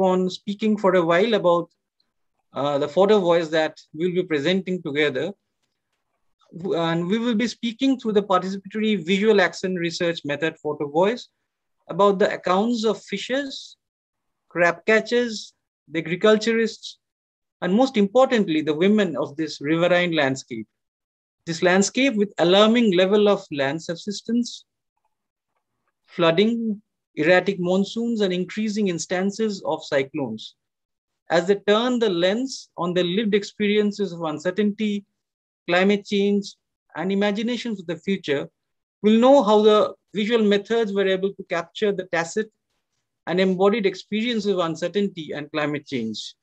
on speaking for a while about uh, the photo voice that we'll be presenting together. And we will be speaking through the participatory visual action research method photo voice about the accounts of fishers, crab catchers, the agriculturists, and most importantly, the women of this riverine landscape. This landscape with alarming level of land subsidence, flooding, erratic monsoons, and increasing instances of cyclones. As they turn the lens on their lived experiences of uncertainty, climate change, and imaginations of the future, we'll know how the visual methods were able to capture the tacit and embodied experience of uncertainty and climate change.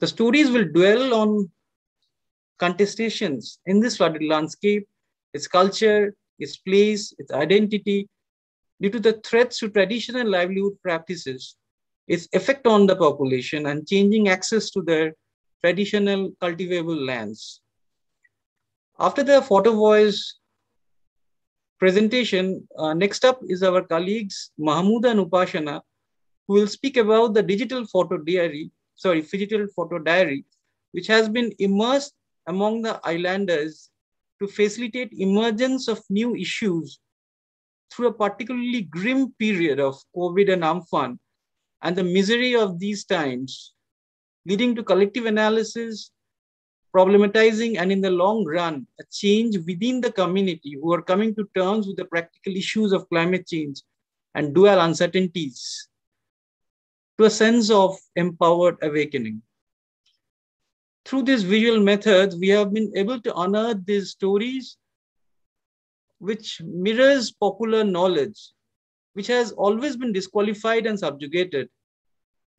The stories will dwell on contestations in this flooded landscape, its culture, its place, its identity, due to the threats to traditional livelihood practices, its effect on the population, and changing access to their traditional cultivable lands. After the photo voice presentation, uh, next up is our colleagues Mahmooda and Upashana, who will speak about the digital photo diary, sorry, digital photo diary, which has been immersed among the islanders to facilitate emergence of new issues through a particularly grim period of COVID and Amphan and the misery of these times, leading to collective analysis, problematizing, and in the long run, a change within the community who are coming to terms with the practical issues of climate change and dual uncertainties to a sense of empowered awakening. Through these visual methods, we have been able to unearth these stories which mirrors popular knowledge, which has always been disqualified and subjugated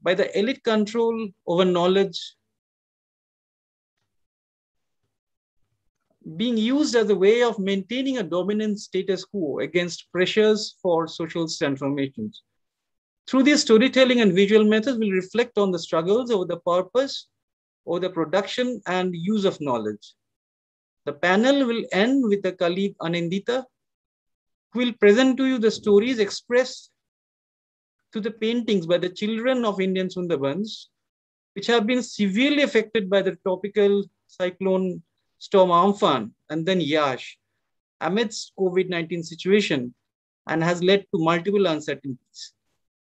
by the elite control over knowledge being used as a way of maintaining a dominant status quo against pressures for social transformations. Through these storytelling and visual methods, we'll reflect on the struggles over the purpose, or the production and use of knowledge. The panel will end with the colleague Anindita, who will present to you the stories expressed to the paintings by the children of Indian Sundarbans, which have been severely affected by the tropical cyclone storm Amphan and then Yaas amidst COVID-19 situation and has led to multiple uncertainties.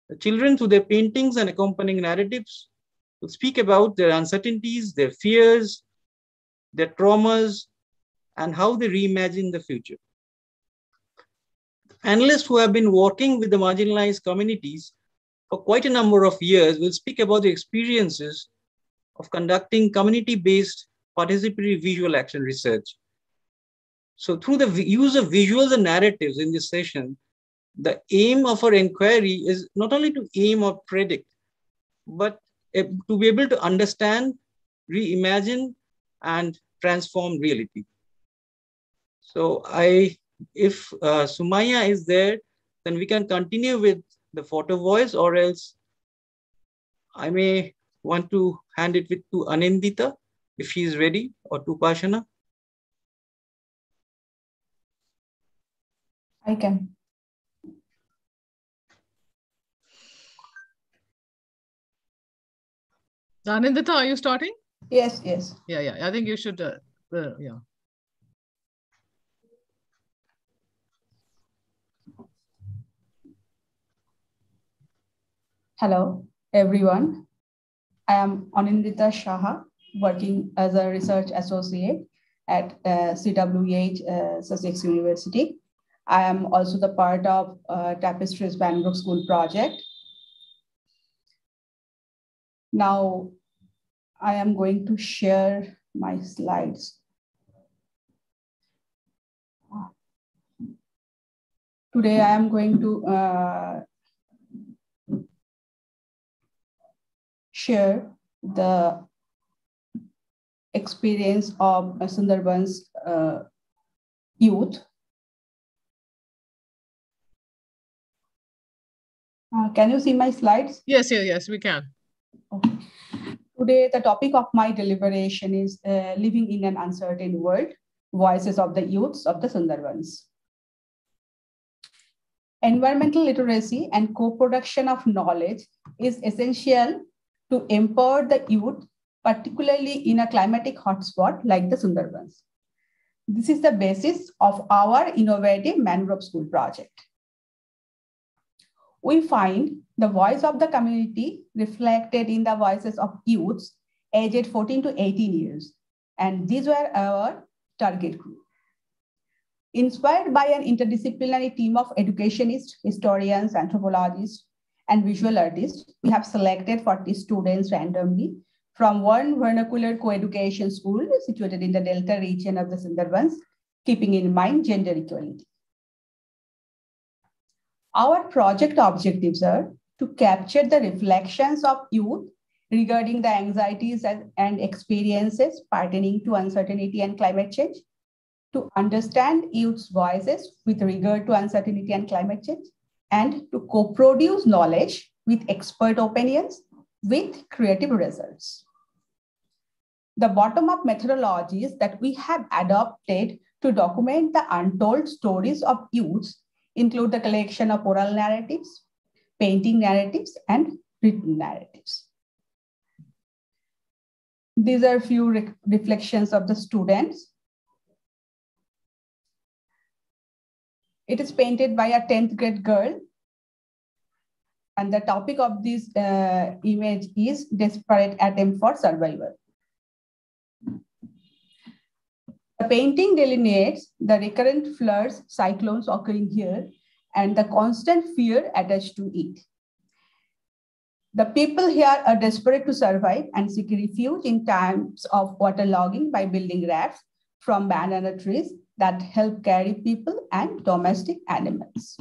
The children through their paintings and accompanying narratives will speak about their uncertainties, their fears, their traumas, and how they reimagine the future. Analysts who have been working with the marginalized communities for quite a number of years will speak about the experiences of conducting community-based participatory visual action research. So through the use of visuals and narratives in this session, the aim of our inquiry is not only to aim or predict, but to be able to understand, reimagine, and transform reality. So I, if uh, Sumaya is there, then we can continue with the photo voice or else I may want to hand it with to Anindita if she is ready or to Pashana. I can. Anindita, are you starting? Yes, yes. Yeah, yeah. I think you should, uh, uh, yeah. Hello, everyone. I am Anindita Shaha, working as a research associate at uh, CWH uh, Sussex University. I am also the part of uh, Tapestries School project. Now, I am going to share my slides. Today, I am going to uh, share the experience of Sundarban's uh, youth. Uh, can you see my slides? Yes, yes, yes, we can. Okay. Today, the topic of my deliberation is uh, living in an uncertain world, voices of the youths of the Sundarbans. environmental literacy and co-production of knowledge is essential to empower the youth, particularly in a climatic hotspot like the Sundarbans. This is the basis of our innovative Mangrove School project. We find the voice of the community reflected in the voices of youths aged 14 to 18 years. And these were our target group. Inspired by an interdisciplinary team of educationists, historians, anthropologists, and visual artists, we have selected 40 students randomly from one vernacular co-education school situated in the Delta region of the Sundarbans, keeping in mind gender equality. Our project objectives are to capture the reflections of youth regarding the anxieties and experiences pertaining to uncertainty and climate change, to understand youth's voices with regard to uncertainty and climate change, and to co-produce knowledge with expert opinions with creative results. The bottom-up methodologies that we have adopted to document the untold stories of youths include the collection of oral narratives, painting narratives, and written narratives. These are a few re reflections of the students It is painted by a 10th grade girl. And the topic of this uh, image is desperate attempt for survival. The painting delineates the recurrent floods, cyclones occurring here, and the constant fear attached to it. The people here are desperate to survive and seek refuge in times of waterlogging by building rafts from banana trees that help carry people and domestic animals.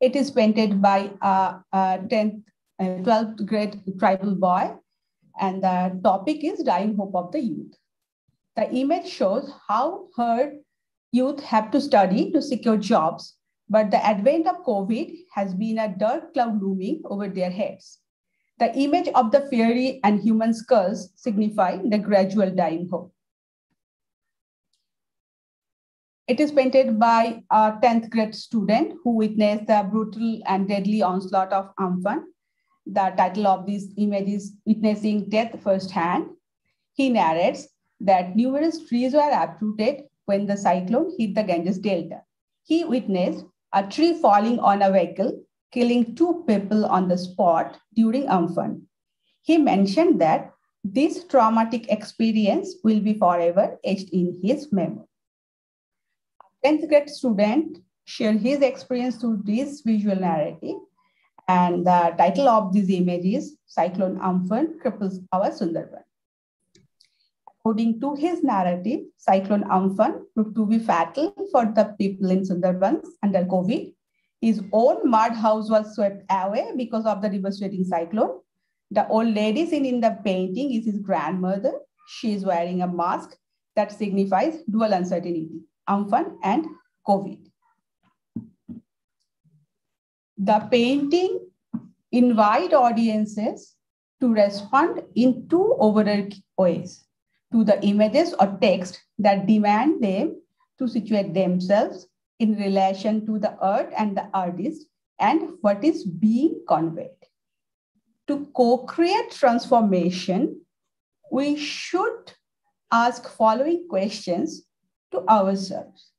It is painted by a, a 10th, uh, 12th grade tribal boy, and the topic is Dying Hope of the Youth. The image shows how her youth have to study to secure jobs, but the advent of COVID has been a dark cloud looming over their heads. The image of the fairy and human skulls signify the gradual dying hope. It is painted by a 10th grade student who witnessed the brutal and deadly onslaught of Amphan. The title of this image is Witnessing Death Firsthand. He narrates that numerous trees were uprooted when the cyclone hit the Ganges Delta. He witnessed a tree falling on a vehicle, killing two people on the spot during Amphan. He mentioned that this traumatic experience will be forever etched in his memory. 10th grade student share his experience through this visual narrative. And the title of this image is Cyclone Amphan Cripples Our Sundarban. According to his narrative, Cyclone Amphan proved to be fatal for the people in Sundarbans under COVID. His own mud house was swept away because of the devastating cyclone. The old lady seen in the painting is his grandmother. She is wearing a mask that signifies dual uncertainty. Amphan and COVID. The painting invite audiences to respond in two overall ways to the images or text that demand them to situate themselves in relation to the art and the artist and what is being conveyed. To co-create transformation, we should ask following questions to ourselves.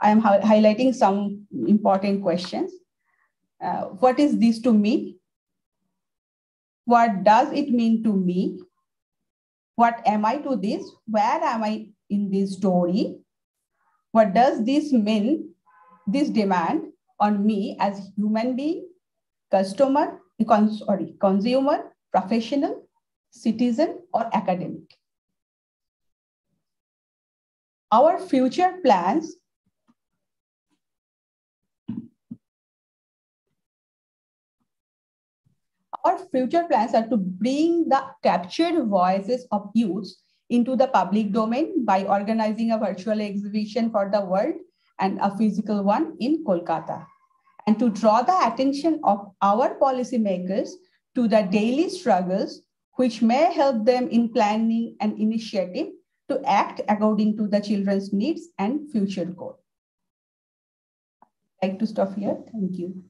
I am hi highlighting some important questions. Uh, what is this to me? What does it mean to me? What am I to this? Where am I in this story? What does this mean, this demand on me as human being, customer, sorry, consumer, professional, citizen, or academic? Our future plans our future plans are to bring the captured voices of youth into the public domain by organizing a virtual exhibition for the world and a physical one in Kolkata. And to draw the attention of our policymakers to the daily struggles which may help them in planning an initiative to act according to the children's needs and future goal. I'd like to stop here. Thank you.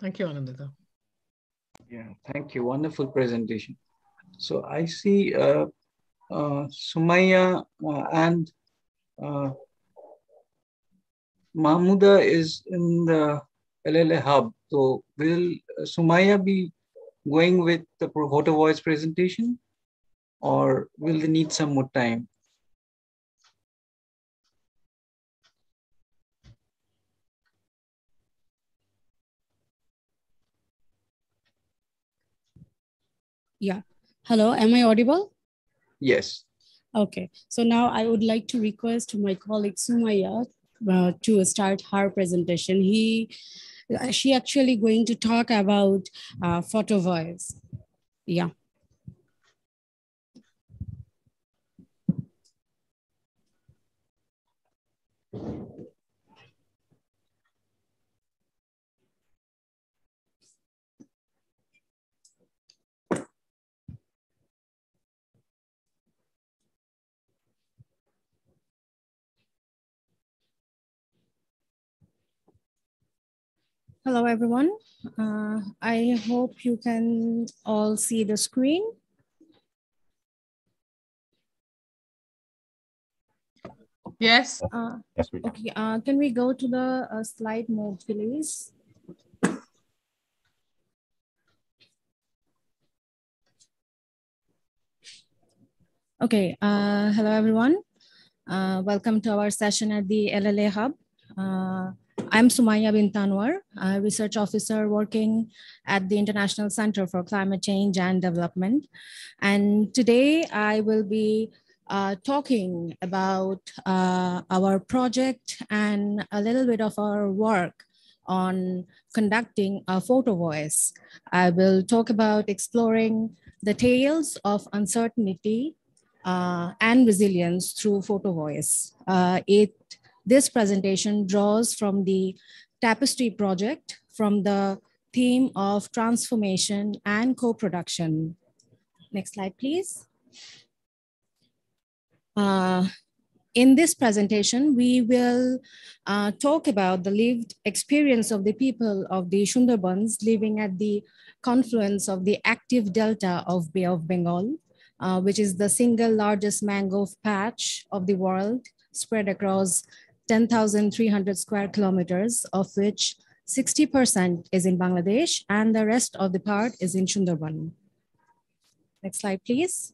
Thank you, Anindita. Yeah, thank you. Wonderful presentation. So I see uh, uh, Sumaya uh, and uh, Mahmuda is in the LLA hub. So will Sumaya be going with the photo voice presentation or will they need some more time? Yeah. Hello, am I audible? Yes. Okay. So now I would like to request my colleague Sumaya uh, to start her presentation. He, she actually going to talk about uh, photo voice. Yeah. Hello, everyone. Uh, I hope you can all see the screen. Yes. Uh, Yes, we can. okay, uh, can we go to the uh, slide mode, please? Okay, uh, hello, everyone. Uh, welcome to our session at the LLA Hub. Uh, I'm Sumaya Binte Anwar, a research officer working at the International Center for Climate Change and Development. And today I will be uh, talking about uh, our project and a little bit of our work on conducting a photo voice. I will talk about exploring the tales of uncertainty uh, and resilience through photo voice. Uh, it this presentation draws from the Tapestry project from the theme of transformation and co-production. Next slide, please. Uh, in this presentation, we will uh, talk about the lived experience of the people of the Sundarbans living at the confluence of the active delta of Bay of Bengal, uh, which is the single largest mangrove patch of the world spread across 10,300 square kilometers, of which 60% is in Bangladesh and the rest of the part is in Sundarban. Next slide, please.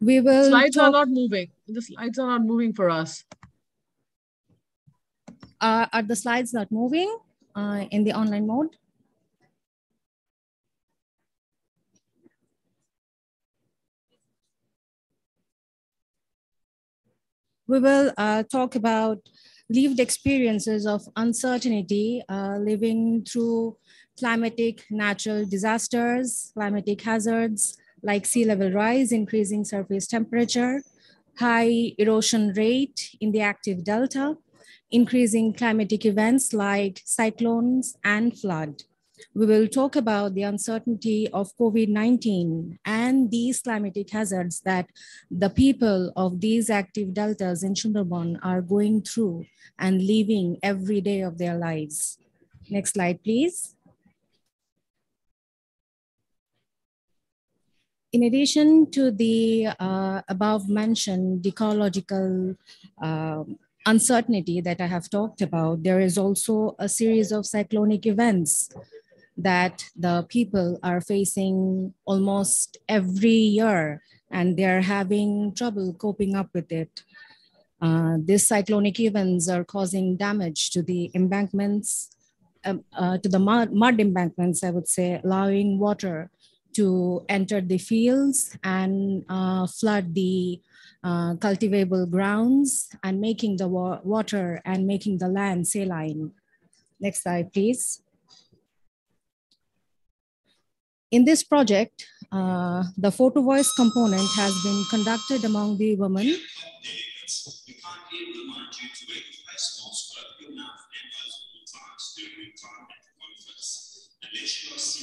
We will Slides are not moving. The slides are not moving for us. uh, are the slides not moving uh, in the online mode? We will uh, talk about lived experiences of uncertainty, uh, living through climatic natural disasters, climatic hazards like sea level rise, increasing surface temperature, high erosion rate in the active delta, increasing climatic events like cyclones and flood. We will talk about the uncertainty of COVID-19 and these climatic hazards that the people of these active deltas in Sundarban are going through and living every day of their lives. Next slide, please. In addition to the uh, above mentioned ecological uh, uncertainty that I have talked about, there is also a series of cyclonic events that the people are facing almost every year and they're having trouble coping up with it. Uh, these cyclonic events are causing damage to the embankments, um, uh, to the mud, mud embankments, I would say, allowing water to enter the fields and uh, flood the uh, cultivable grounds and making the wa water and making the land saline. Next slide, please. In this project, uh, the photo voice component has been conducted among the women.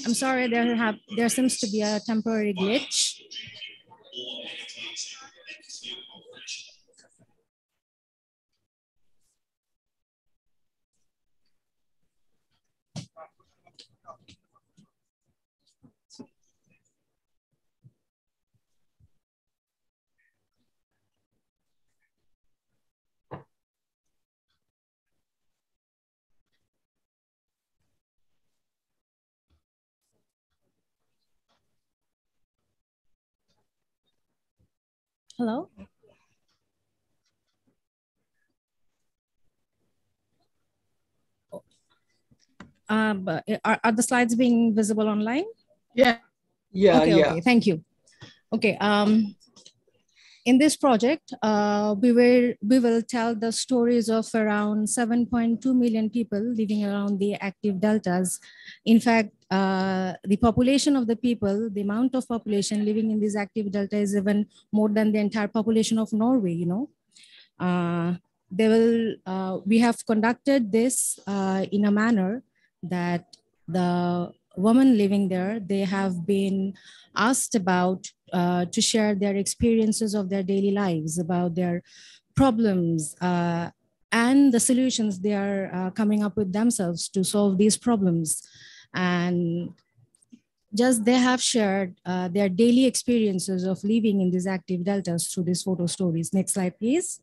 I'm sorry, there have there seems to be a temporary glitch. Hello? But are, are the slides being visible online? Yeah. Yeah, okay, yeah. okay, thank you. Okay, um, in this project, uh, we, will, we will tell the stories of around 7.2 million people living around the active deltas. In fact, uh, the population of the people, the amount of population living in this active delta is even more than the entire population of Norway, you know. Uh, they will, uh, we have conducted this uh, in a manner that the women living there, they have been asked about uh, to share their experiences of their daily lives, about their problems, uh, and the solutions they are uh, coming up with themselves to solve these problems. And just they have shared uh, their daily experiences of living in these active deltas through these photo stories. Next slide, please.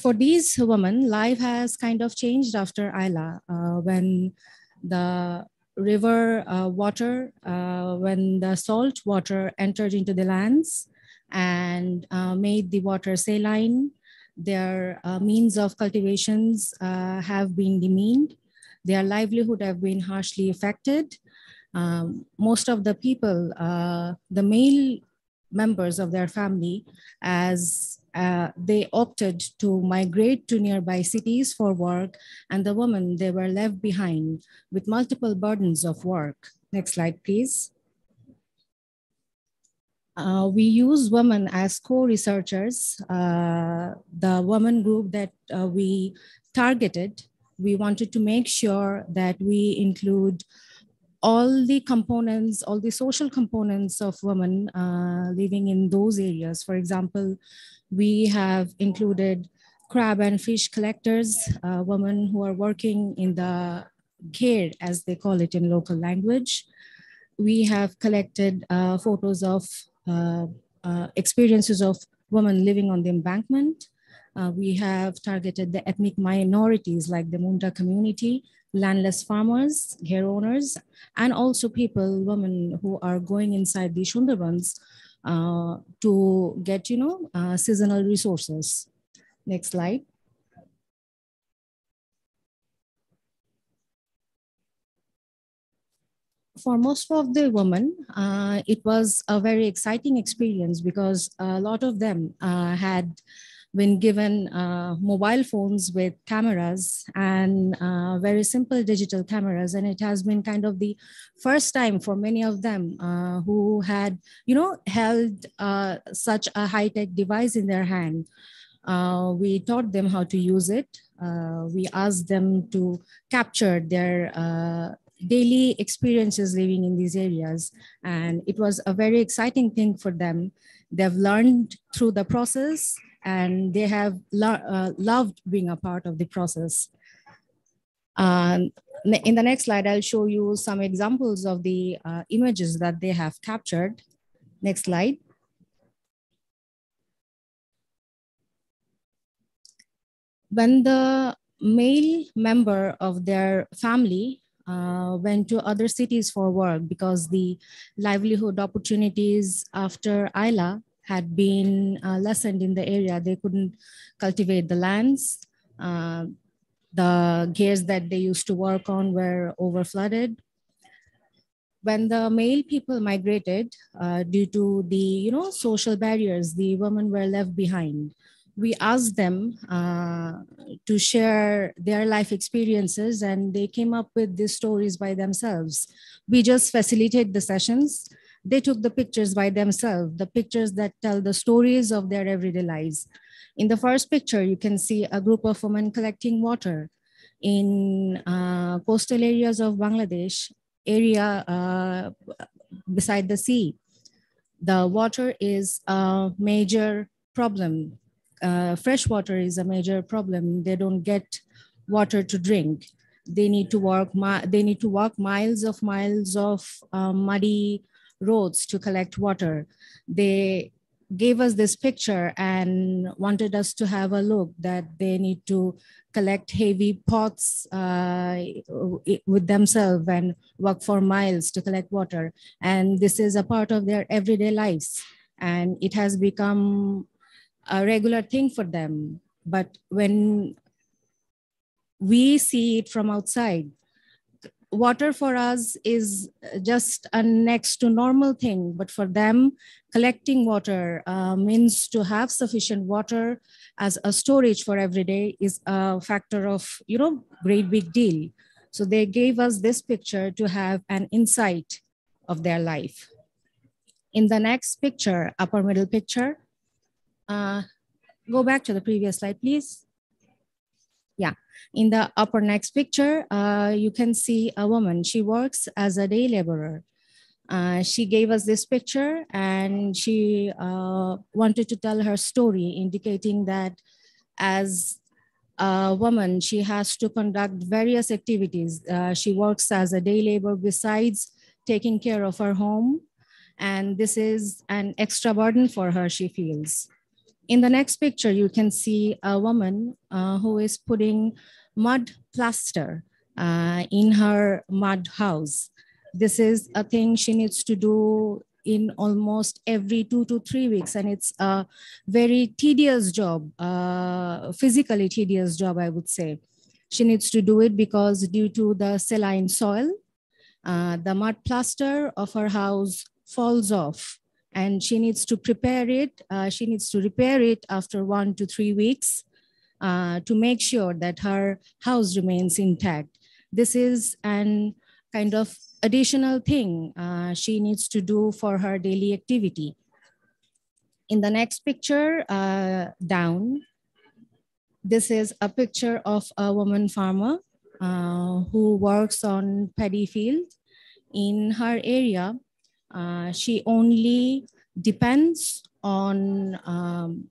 For these women, life has kind of changed after Aila uh, when the river uh, water, uh, when the salt water entered into the lands and uh, made the water saline. Their uh, means of cultivations uh, have been demeaned. Their livelihood have been harshly affected. Um, most of the people, the male members of their family as uh, they opted to migrate to nearby cities for work and the women they were left behind with multiple burdens of work. Next slide please. Uh, we use women as co-researchers. Uh, the women group that uh, we targeted we wanted to make sure that we include all the components, all the social components of women uh, living in those areas. For example, we have included crab and fish collectors, uh, women who are working in the gher, as they call it in local language. We have collected uh, photos of uh, uh, experiences of women living on the embankment. Uh, we have targeted the ethnic minorities like the Munda community, landless farmers, gher owners, and also people, women who are going inside the Sundarbans uh, to get, you know, uh, seasonal resources. Next slide. For most of the women, uh, it was a very exciting experience because a lot of them uh, had been given uh, mobile phones with cameras and uh, very simple digital cameras. And it has been kind of the first time for many of them uh, who had, you know, held uh, such a high-tech device in their hand. Uh, we taught them how to use it. Uh, we asked them to capture their daily experiences living in these areas. And it was a very exciting thing for them. They've learned through the process and they have lo uh, loved being a part of the process. Um, in the next slide, I'll show you some examples of the uh, images that they have captured. Next slide. When the male member of their family uh, went to other cities for work because the livelihood opportunities after Aila had been uh, lessened in the area. They couldn't cultivate the lands. Uh, the ghers that they used to work on were overflooded. When the male people migrated uh, due to the you know social barriers, the women were left behind. We asked them uh, to share their life experiences and they came up with these stories by themselves. We just facilitate the sessions they took the pictures by themselves, the pictures that tell the stories of their everyday lives. In the first picture, you can see a group of women collecting water in uh, coastal areas of Bangladesh, area uh, beside the sea. The water is a major problem uh, fresh water is a major problem. They don't get water to drink. They need to walk. They need to walk miles of miles of uh, muddy roads to collect water. They gave us this picture and wanted us to have a look that they need to collect heavy pots uh, with themselves and walk for miles to collect water. And this is a part of their everyday lives. And it has become a regular thing for them. But when we see it from outside, water for us is just a next to normal thing, but for them, collecting water uh, means to have sufficient water as a storage for every day is a factor of, you know, great big deal. So they gave us this picture to have an insight of their life. In the next picture, upper middle picture, uh, go back to the previous slide, please. Yeah, in the upper next picture, uh, you can see a woman. She works as a day laborer. Uh, she gave us this picture and she uh, wanted to tell her story, indicating that as a woman, she has to conduct various activities. Uh, she works as a day labor besides taking care of her home. And this is an extra burden for her, she feels. In the next picture, you can see a woman uh, who is putting mud plaster uh, in her mud house. This is a thing she needs to do in almost every two to three weeks. And it's a very tedious job, uh, physically tedious job, I would say. She needs to do it because due to the saline soil, uh, the mud plaster of her house falls off and she needs to prepare it. Uh, she needs to repair it after one to three weeks uh, to make sure that her house remains intact. This is an kind of additional thing uh, she needs to do for her daily activity. In the next picture uh, down, this is a picture of a woman farmer uh, who works on paddy field. In her area, uh, she only depends on um,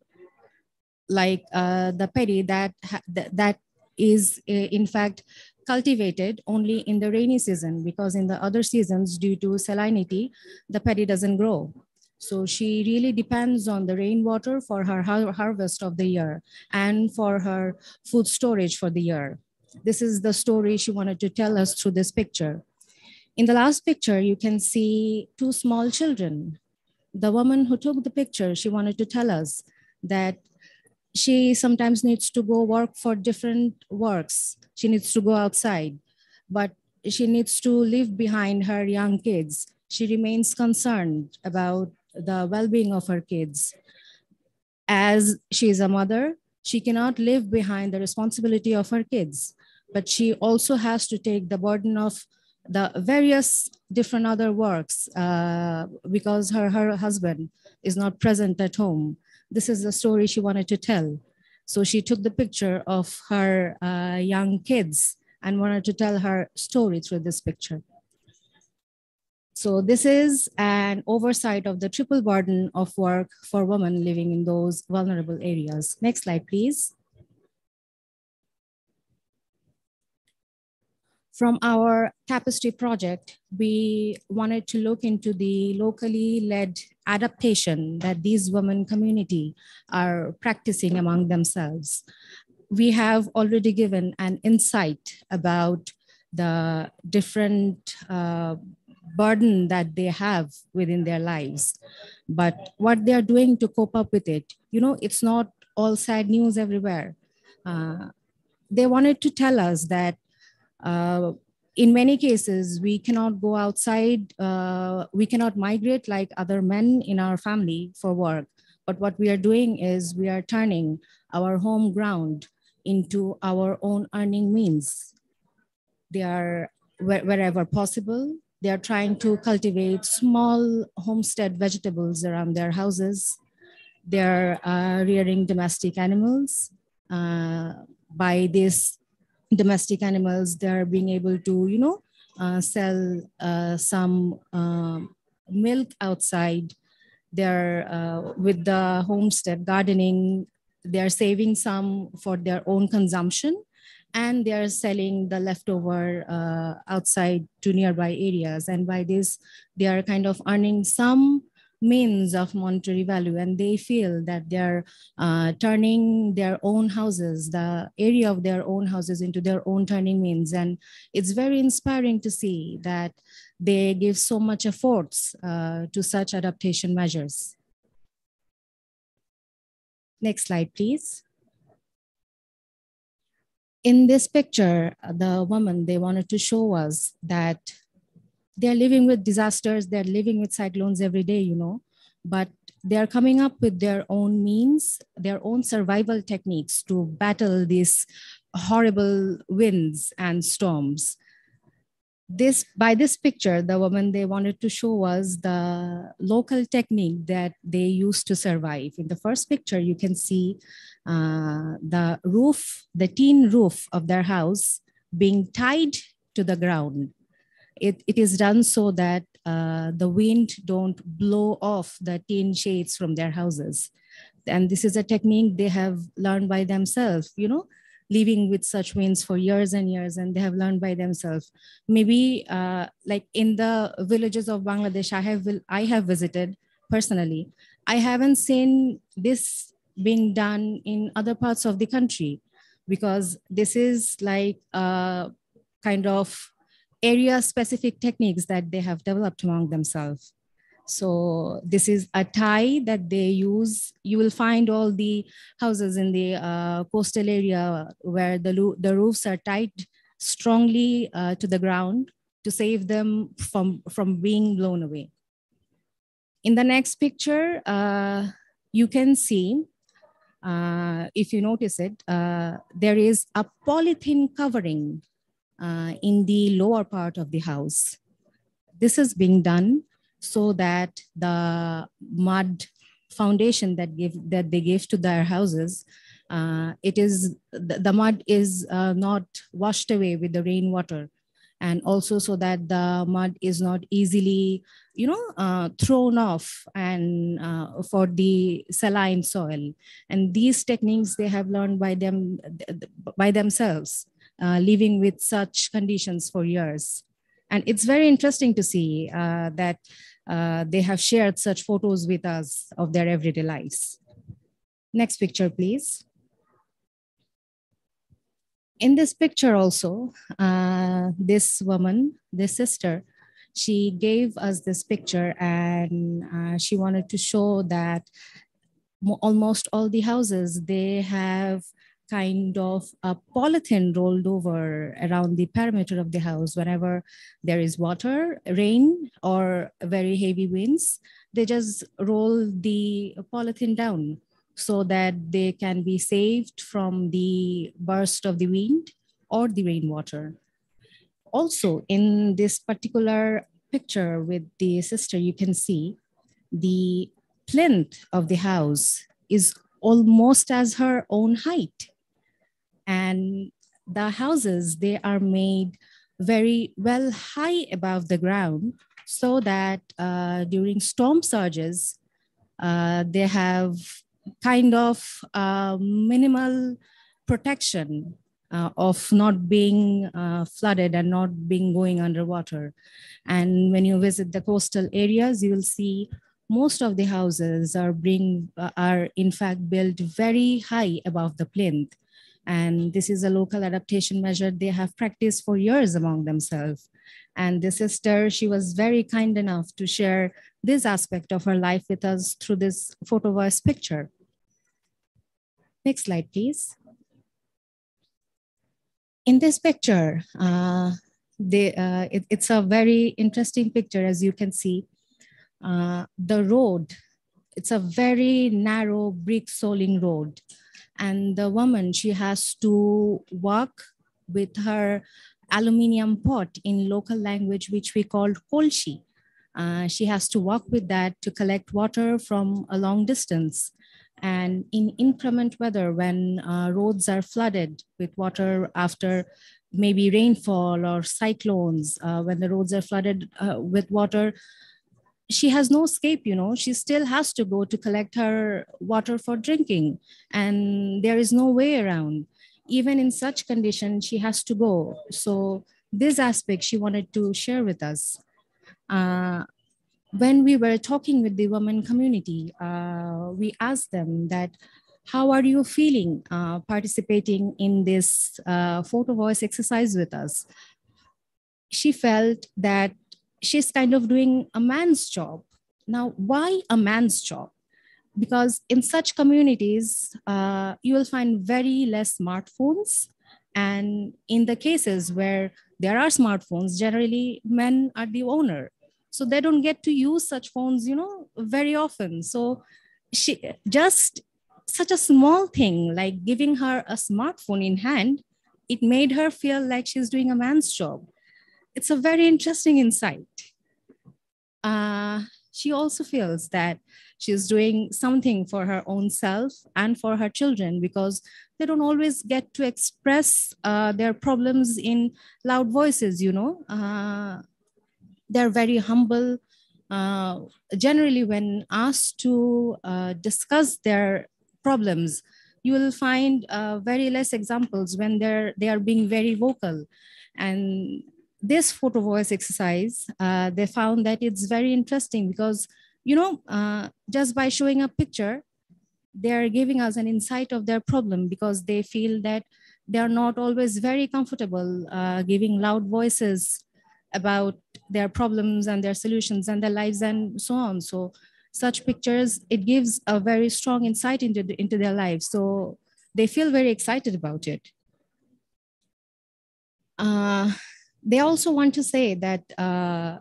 like uh, the paddy that, that is uh, in fact cultivated only in the rainy season because in the other seasons due to salinity, the paddy doesn't grow. So she really depends on the rainwater for her har harvest of the year and for her food storage for the year. This is the story she wanted to tell us through this picture. In the last picture, you can see two small children. The woman who took the picture, she wanted to tell us that she sometimes needs to go work for different works. She needs to go outside, but she needs to leave behind her young kids. She remains concerned about the well-being of her kids. As she is a mother, she cannot live behind the responsibility of her kids, but she also has to take the burden of the various different other works uh, because her, her husband is not present at home. This is the story she wanted to tell. So she took the picture of her uh, young kids and wanted to tell her story through this picture. So this is an oversight of the triple burden of work for women living in those vulnerable areas. Next slide, please. From our tapestry project, we wanted to look into the locally led adaptation that these women community are practicing among themselves. We have already given an insight about the different uh, burden that they have within their lives. But what they are doing to cope up with it, you know, it's not all sad news everywhere. Uh, they wanted to tell us that in many cases, we cannot go outside, uh, we cannot migrate like other men in our family for work. But what we are doing is we are turning our home ground into our own earning means. They are wherever possible. They are trying to cultivate small homestead vegetables around their houses. They are uh, rearing domestic animals. Uh, by this domestic animals, they're being able to, you know, uh, sell uh, some um, milk outside. They're uh, with the homestead gardening, they are saving some for their own consumption and they are selling the leftover uh, outside to nearby areas. And by this, they are kind of earning some means of monetary value and they feel that they're uh, turning their own houses, the area of their own houses into their own turning means. And it's very inspiring to see that they give so much efforts uh, to such adaptation measures. Next slide, please. In this picture, the woman, they wanted to show us that they're living with disasters, they're living with cyclones every day, you know, but they're coming up with their own means, their own survival techniques to battle these horrible winds and storms. This by this picture, the woman they wanted to show was the local technique that they used to survive. In the first picture, you can see uh, the roof, the tin roof of their house being tied to the ground it, it is done so that uh, the wind don't blow off the tin shades from their houses. And this is a technique they have learned by themselves, you know, living with such winds for years and years, and they have learned by themselves. Maybe uh, like in the villages of Bangladesh, I have, I have visited personally. I haven't seen this being done in other parts of the country because this is like a kind of area specific techniques that they have developed among themselves. So this is a tie that they use. You will find all the houses in the uh, coastal area where the, the roofs are tied strongly uh, to the ground to save them from, from being blown away. In the next picture, uh, you can see, uh, if you notice it, uh, there is a polythene covering uh, in the lower part of the house. This is being done so that the mud foundation that give that they give to their houses uh, it is the, the mud is uh, not washed away with the rainwater. And also so that the mud is not easily you know uh, thrown off and uh, for the saline soil. And these techniques they have learned by them by themselves uh, living with such conditions for years. And it's very interesting to see uh, that uh, they have shared such photos with us of their everyday lives. Next picture, please. In this picture also, uh, this woman, this sister, she gave us this picture and uh, she wanted to show that almost all the houses, they have kind of a polythene rolled over around the perimeter of the house whenever there is water, rain, or very heavy winds. They just roll the polythene down so that they can be saved from the burst of the wind or the rainwater. Also, in this particular picture with the sister, you can see the plinth of the house is almost as her own height and the houses they are made very well high above the ground so that uh, during storm surges uh, they have kind of uh, minimal protection uh, of not being uh, flooded and not being going underwater. And when you visit the coastal areas you will see most of the houses are being uh, are in fact built very high above the plinth and this is a local adaptation measure they have practiced for years among themselves. And the sister, she was very kind enough to share this aspect of her life with us through this photo voice picture. Next slide, please. In this picture, uh, they, uh, it, it's a very interesting picture, as you can see. Uh, the road, it's a very narrow brick soling road and the woman she has to work with her aluminium pot in local language which we called kolshi. Uh, she has to walk with that to collect water from a long distance. And in inclement weather when uh, roads are flooded with water after maybe rainfall or cyclones uh, when the roads are flooded uh, with water she has no escape, you know, she still has to go to collect her water for drinking, and there is no way around. Even in such condition, she has to go. So this aspect she wanted to share with us. Uh, when we were talking with the women community, uh, we asked them that, how are you feeling uh, participating in this uh, photo voice exercise with us? She felt that she's kind of doing a man's job. Now, why a man's job? Because in such communities, uh, you will find very less smartphones. And in the cases where there are smartphones, generally men are the owner. So they don't get to use such phones, you know, very often. So she just such a small thing like giving her a smartphone in hand, it made her feel like she's doing a man's job it's a very interesting insight. Uh, she also feels that she's doing something for her own self and for her children because they don't always get to express uh, their problems in loud voices, you know. Uh, they're very humble. Uh, generally, when asked to uh, discuss their problems, you will find uh, very less examples when they're they are being very vocal and this photo voice exercise, uh, they found that it's very interesting because, you know, uh, just by showing a picture, they're giving us an insight of their problem because they feel that they're not always very comfortable uh, giving loud voices about their problems and their solutions and their lives and so on. So such pictures, it gives a very strong insight into, the, into their lives. So they feel very excited about it. Uh, they also want to say that uh,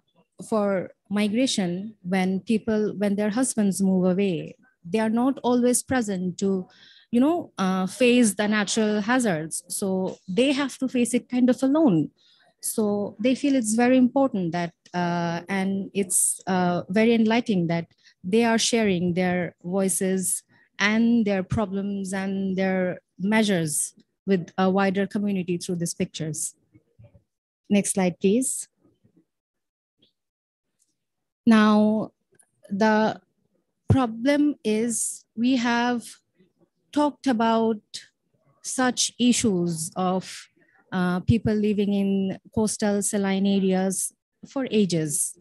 for migration, when people, when their husbands move away, they are not always present to, you know, uh, face the natural hazards. So they have to face it kind of alone. So they feel it's very important that, uh, and it's uh, very enlightening that they are sharing their voices and their problems and their measures with a wider community through these pictures. Next slide, please. Now, the problem is we have talked about such issues of uh, people living in coastal saline areas for ages.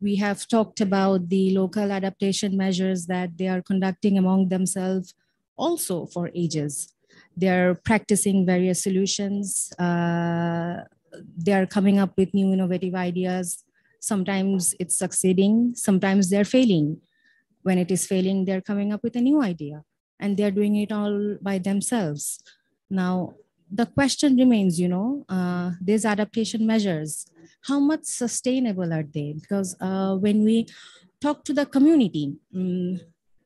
We have talked about the local adaptation measures that they are conducting among themselves also for ages. They're practicing various solutions. Uh, they're coming up with new innovative ideas. Sometimes it's succeeding, sometimes they're failing. When it is failing, they're coming up with a new idea and they're doing it all by themselves. Now, the question remains, you know, uh, these adaptation measures, how much sustainable are they? Because uh, when we talk to the community, um,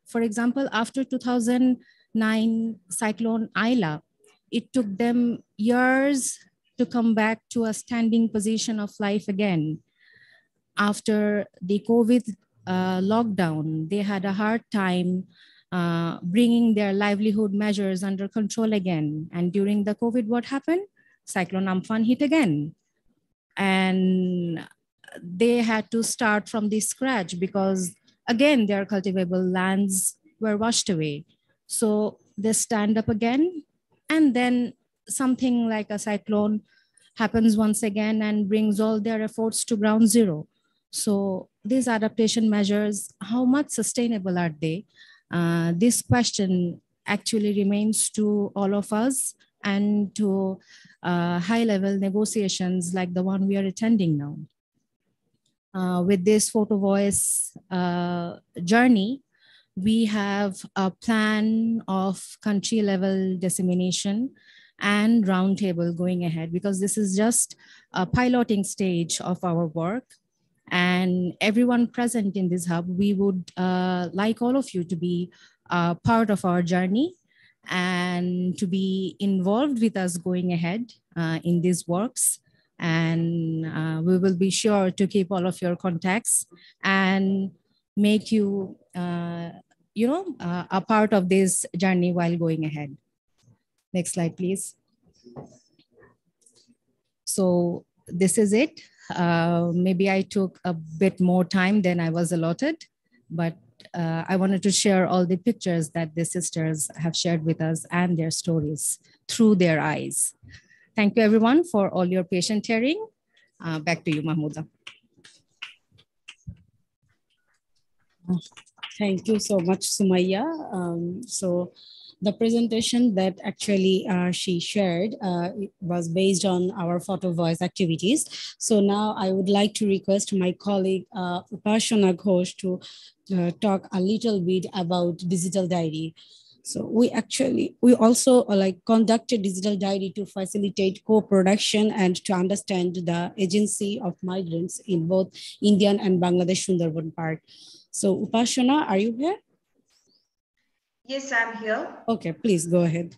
for example, after 2009 cyclone Aila, it took them years to come back to a standing position of life again. After the COVID uh, lockdown, they had a hard time uh, bringing their livelihood measures under control again. And during the COVID, what happened? Cyclone Amphan hit again. And they had to start from the scratch because, again, their cultivable lands were washed away. So they stand up again and then something like a cyclone happens once again and brings all their efforts to ground zero. So these adaptation measures, how much sustainable are they? Uh, this question actually remains to all of us and to uh, high level negotiations like the one we are attending now. Uh, with this photo voice uh, journey, we have a plan of country level dissemination and roundtable going ahead because this is just a piloting stage of our work. And everyone present in this hub we would uh, like all of you to be uh, part of our journey and to be involved with us going ahead uh, in these works. And uh, we will be sure to keep all of your contacts and make you uh, you know uh, a part of this journey while going ahead Next slide, please. So this is it. Uh, maybe I took a bit more time than I was allotted, but uh, I wanted to share all the pictures that the sisters have shared with us and their stories through their eyes. Thank you everyone for all your patient hearing. Uh, back to you, Mahmouda. Thank you so much, Sumaya. Um, so the presentation that actually uh, she shared uh, was based on our photo voice activities. So now I would like to request my colleague uh, Upashana Ghosh to uh, talk a little bit about digital diary. So we actually, we also uh, like conducted digital diary to facilitate co-production and to understand the agency of migrants in both Indian and Bangladesh Sundarban Park. So Upashana, are you here? Yes, I'm here. Okay, please go ahead.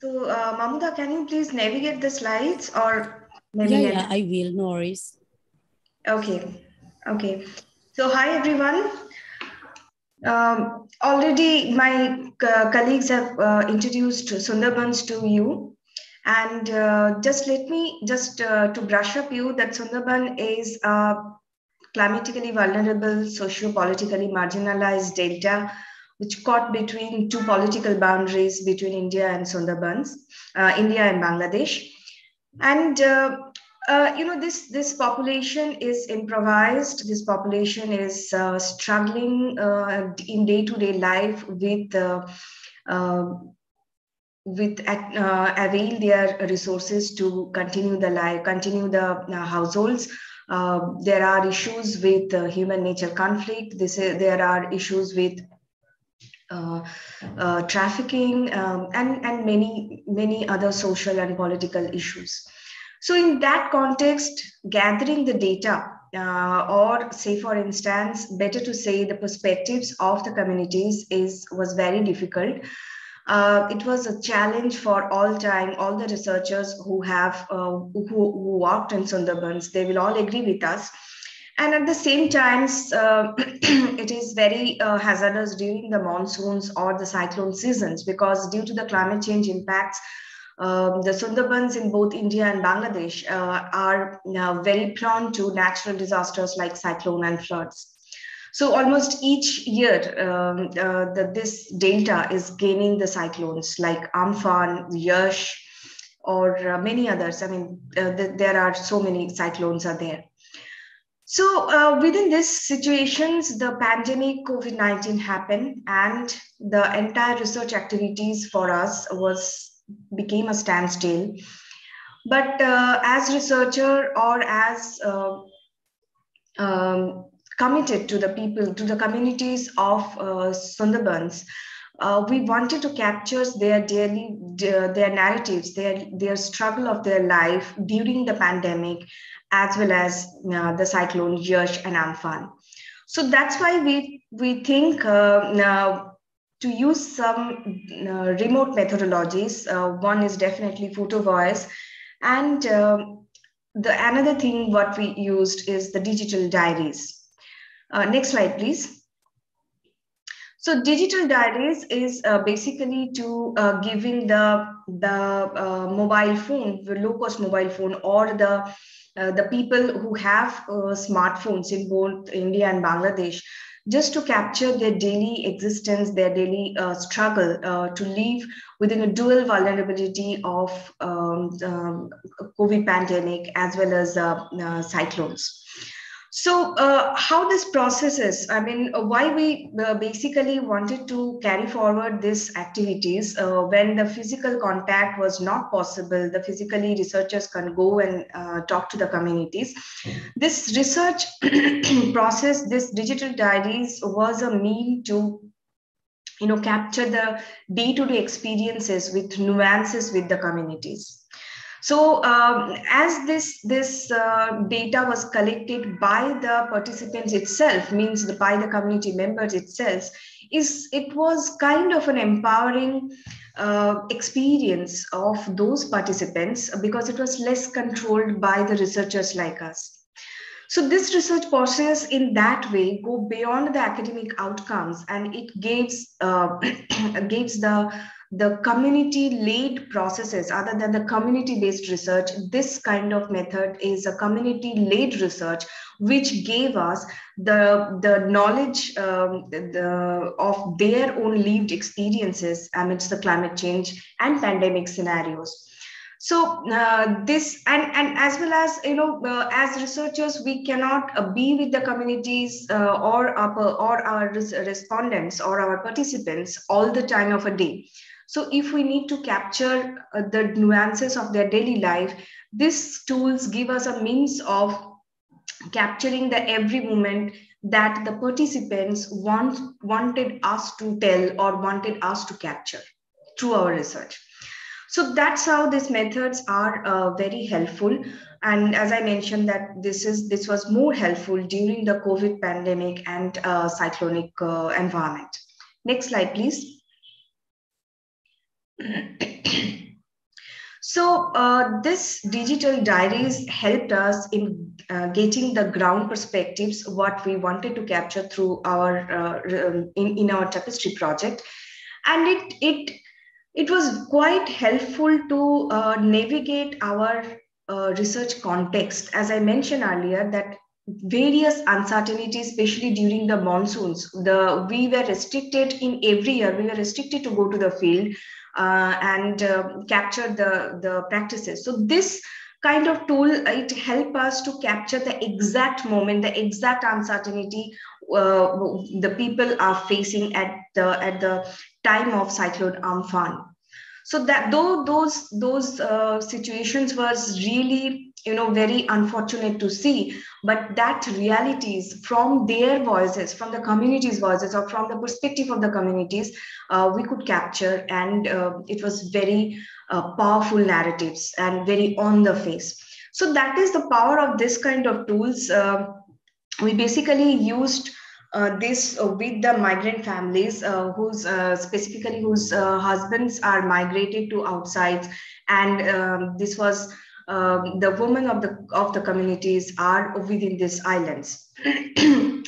So, uh, Mahmouda, can you please navigate the slides or maybe yeah, yeah, I will, no worries. Okay, okay. So, hi everyone. Um, already my uh, colleagues have uh, introduced Sundarbans to you. And uh, just let me just uh, to brush up you that Sundarban is a climatically vulnerable, socio-politically marginalized delta which caught between two political boundaries between India and Sundarbans, uh, India and Bangladesh. And uh, uh, you know this this population is improvised. This population is uh, struggling uh, in day to day life with uh, with avail their resources to continue the life, continue the households. there are issues with human nature conflict. This there are issues with uh, uh, trafficking, um, and, and many, many other social and political issues. So in that context, gathering the data uh, or say for instance, better to say the perspectives of the communities is was very difficult. Uh, it was a challenge for all time, all the researchers who have uh, who, who worked in Sundarbans, they will all agree with us and at the same times uh, it is very uh, hazardous during the monsoons or the cyclone seasons because due to the climate change impacts um, the Sundarbans in both India and Bangladesh uh, are now very prone to natural disasters like cyclone and floods. So almost each year, um, uh, the, this delta is gaining the cyclones like Amphan, Yaas, or uh, many others. I mean, uh, th there are so many cyclones are there. So uh, within these situations, the pandemic COVID-19 happened and the entire research activities for us was became a standstill. But uh, as researcher or as uh, um, committed to the people, to the communities of uh, Sundarbans, uh, we wanted to capture their daily their narratives their their struggle of their life during the pandemic as well as uh, the cyclone Yaas and Amphan. So that's why we, we think uh, now to use some uh, remote methodologies. Uh, one is definitely photo voice. And um, the another thing what we used is the digital diaries. Uh, next slide, please. So digital diaries is uh, basically to uh, giving the the uh, mobile phone, the low cost mobile phone, or the uh, the people who have uh, smartphones in both India and Bangladesh, just to capture their daily existence, their daily uh, struggle uh, to live within a dual vulnerability of um, um, COVID pandemic as well as uh, cyclones. So uh, how this process is, I mean, uh, why we uh, basically wanted to carry forward these activities uh, when the physical contact was not possible, the physically researchers can go and uh, talk to the communities. This research process, this digital diaries was a mean to you know, capture the day-to-day -day experiences with nuances with the communities. So um, as this, this uh, data was collected by the participants itself, means the, by the community members itself, is it was kind of an empowering uh, experience of those participants because it was less controlled by the researchers like us. So this research process in that way go beyond the academic outcomes and it gives, uh, gives the the community led processes other than the community based research this kind of method is a community led research which gave us the the knowledge um, the, of their own lived experiences amidst the climate change and pandemic scenarios. So uh, this and and as well as you know uh, as researchers we cannot uh, be with the communities uh, or our, or our respondents or our participants all the time of a day so if we need to capture uh, the nuances of their daily life, these tools give us a means of capturing the every moment that the participants want, wanted us to tell or wanted us to capture through our research. So that's how these methods are uh, very helpful. And as I mentioned that this is this was more helpful during the COVID pandemic and uh, cyclonic uh, environment. Next slide, please. so uh, this digital diaries helped us in uh, getting the ground perspectives what we wanted to capture through our uh, um, in, in our tapestry project. And it it it was quite helpful to uh, navigate our uh, research context. As i mentioned earlier that various uncertainties especially during the monsoons the we were restricted in every year we were restricted to go to the field and uh, capture the, the practices. So this kind of tool, it help us to capture the exact moment, the exact uncertainty uh, the people are facing at the, at the time of Cyclone Amphan. So that though those those uh, situations was really you know very unfortunate to see but that realities from their voices from the community's voices or from the perspective of the communities uh, we could capture and uh, it was very uh, powerful narratives and very on the face. So that is the power of this kind of tools uh, we basically used uh, this uh, with the migrant families uh, whose uh, specifically whose husbands are migrated to outside and um, this was um, the women of the of the communities are within these islands.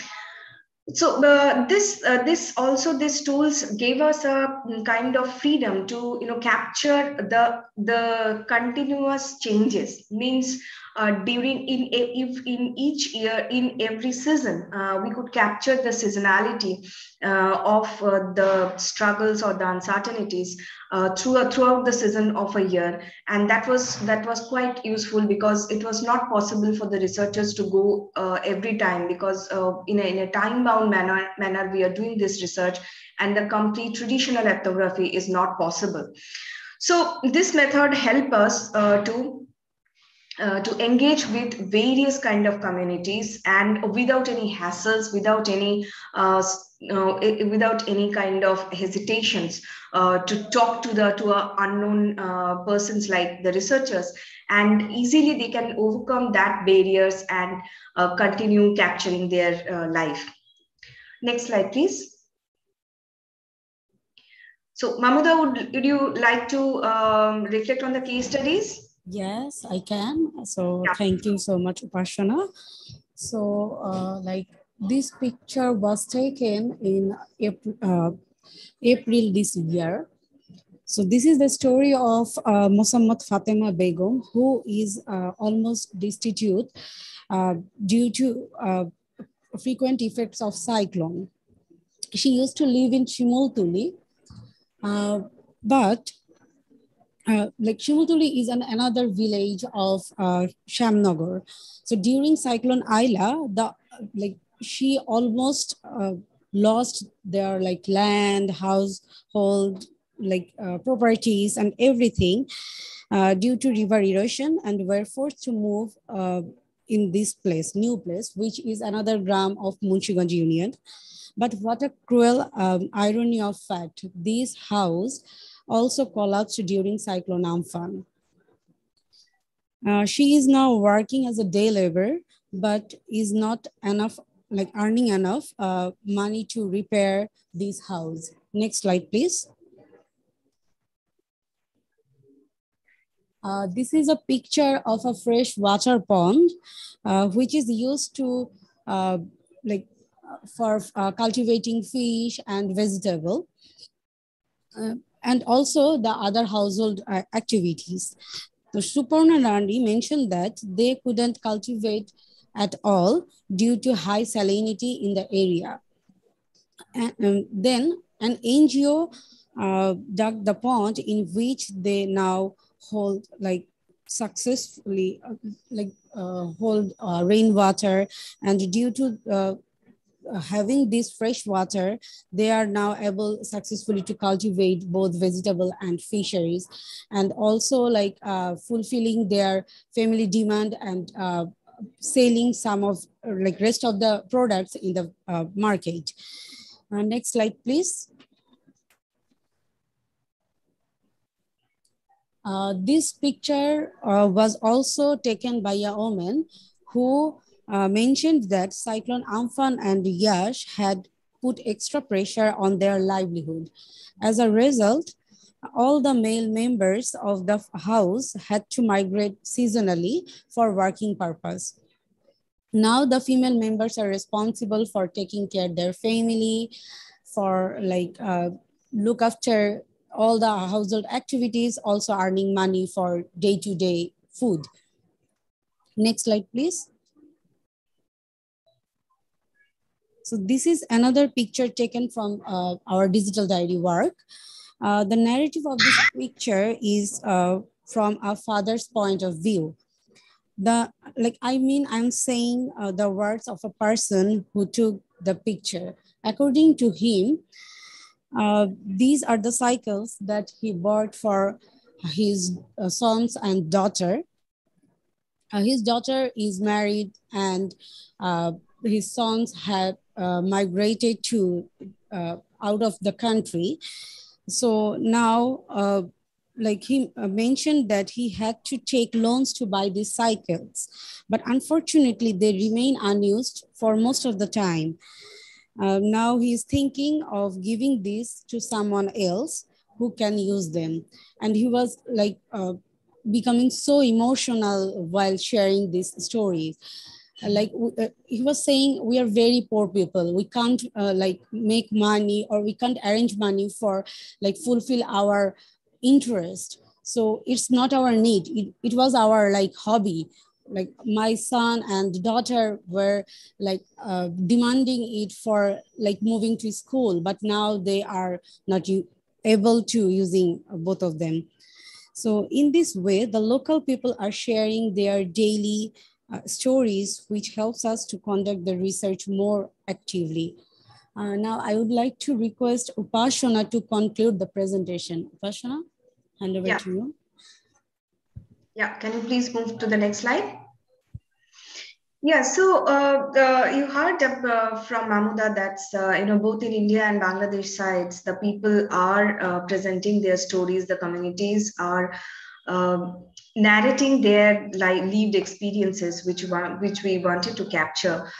so uh, this uh, this also these tools gave us a kind of freedom to you know capture the the continuous changes means uh, during in if in each year in every season uh, we could capture the seasonality uh, of uh, the struggles or the uncertainties uh, through, throughout the season of a year. And that was that was quite useful because it was not possible for the researchers to go every time because in a, in a time bound manner manner we are doing this research and the complete traditional ethnography is not possible. So this method help us to uh, to engage with various kind of communities and without any hassles without any uh, without any kind of hesitations uh, to talk to the to unknown uh, persons like the researchers. And easily they can overcome that barriers and continue capturing their life. Next slide please. So Mahmuda, would, would you like to um, reflect on the case studies? Yes, I can. So yeah. thank you so much, Upashana. So uh, like this picture was taken in April, uh, April this year. So this is the story of uh, Fatima Begum, who is uh, almost destitute uh, due to uh, frequent effects of cyclone. She used to live in Chimultuli, uh, but uh, like Shimutuli is an, another village of uh, Shamnagar. So during Cyclone Aila, the like she almost uh, lost their like land, household, like uh, properties and everything uh, due to river erosion and were forced to move uh, in this place, new place, which is another gram of Munshiganj Union. But what a cruel um, irony of fact, this house also collapsed during Cyclone Amphan. Uh, she is now working as a day laborer, but is not enough, like earning enough uh, money to repair this house. Next slide, please. Uh, this is a picture of a fresh water pond, uh, which is used to uh, like for uh, cultivating fish and vegetable. And also the other household uh, activities. The Suparna Nandi mentioned that they couldn't cultivate at all due to high salinity in the area. And, um, then an NGO uh, dug the pond in which they now hold like successfully uh, like uh, hold uh, rainwater and due to uh, having this fresh water, they are now able successfully to cultivate both vegetable and fisheries and also like uh, fulfilling their family demand and uh, selling some of like rest of the products in the uh, market. Uh, next slide, please. Uh, this picture uh, was also taken by a woman who uh, mentioned that Cyclone Amphan and Yaas had put extra pressure on their livelihood. As a result, all the male members of the house had to migrate seasonally for working purpose. Now the female members are responsible for taking care of their family, for like uh, look after all the household activities, also earning money for day-to-day -day food. Next slide, please. So this is another picture taken from uh, our digital diary work. Uh, the narrative of this picture is uh, from a father's point of view. The like I mean I'm saying uh, the words of a person who took the picture. According to him, uh, these are the cycles that he bought for his uh, sons and daughter. his daughter is married and his sons have uh, migrated to uh, out of the country. So now, uh, like he uh, mentioned that he had to take loans to buy these cycles, but unfortunately they remain unused for most of the time. Uh, now he's thinking of giving this to someone else who can use them. And he was like becoming so emotional while sharing these stories like uh, he was saying we are very poor people. We can't uh, like make money or we can't arrange money for like fulfill our interest. So it's not our need. It, it was our like hobby. Like my son and daughter were like uh, demanding it for like moving to school but now they are not able to using both of them. So in this way the local people are sharing their daily uh, stories, which helps us to conduct the research more actively. Uh, now, I would like to request Upashana to conclude the presentation. Upashana, hand over yeah. to you. Yeah, can you please move to the next slide? Yeah, so uh, the, you heard uh, from Mahmuda that's, uh, you know, both in India and Bangladesh sides, the people are uh, presenting their stories, the communities are um, narrating their like lived experiences, which which we wanted to capture.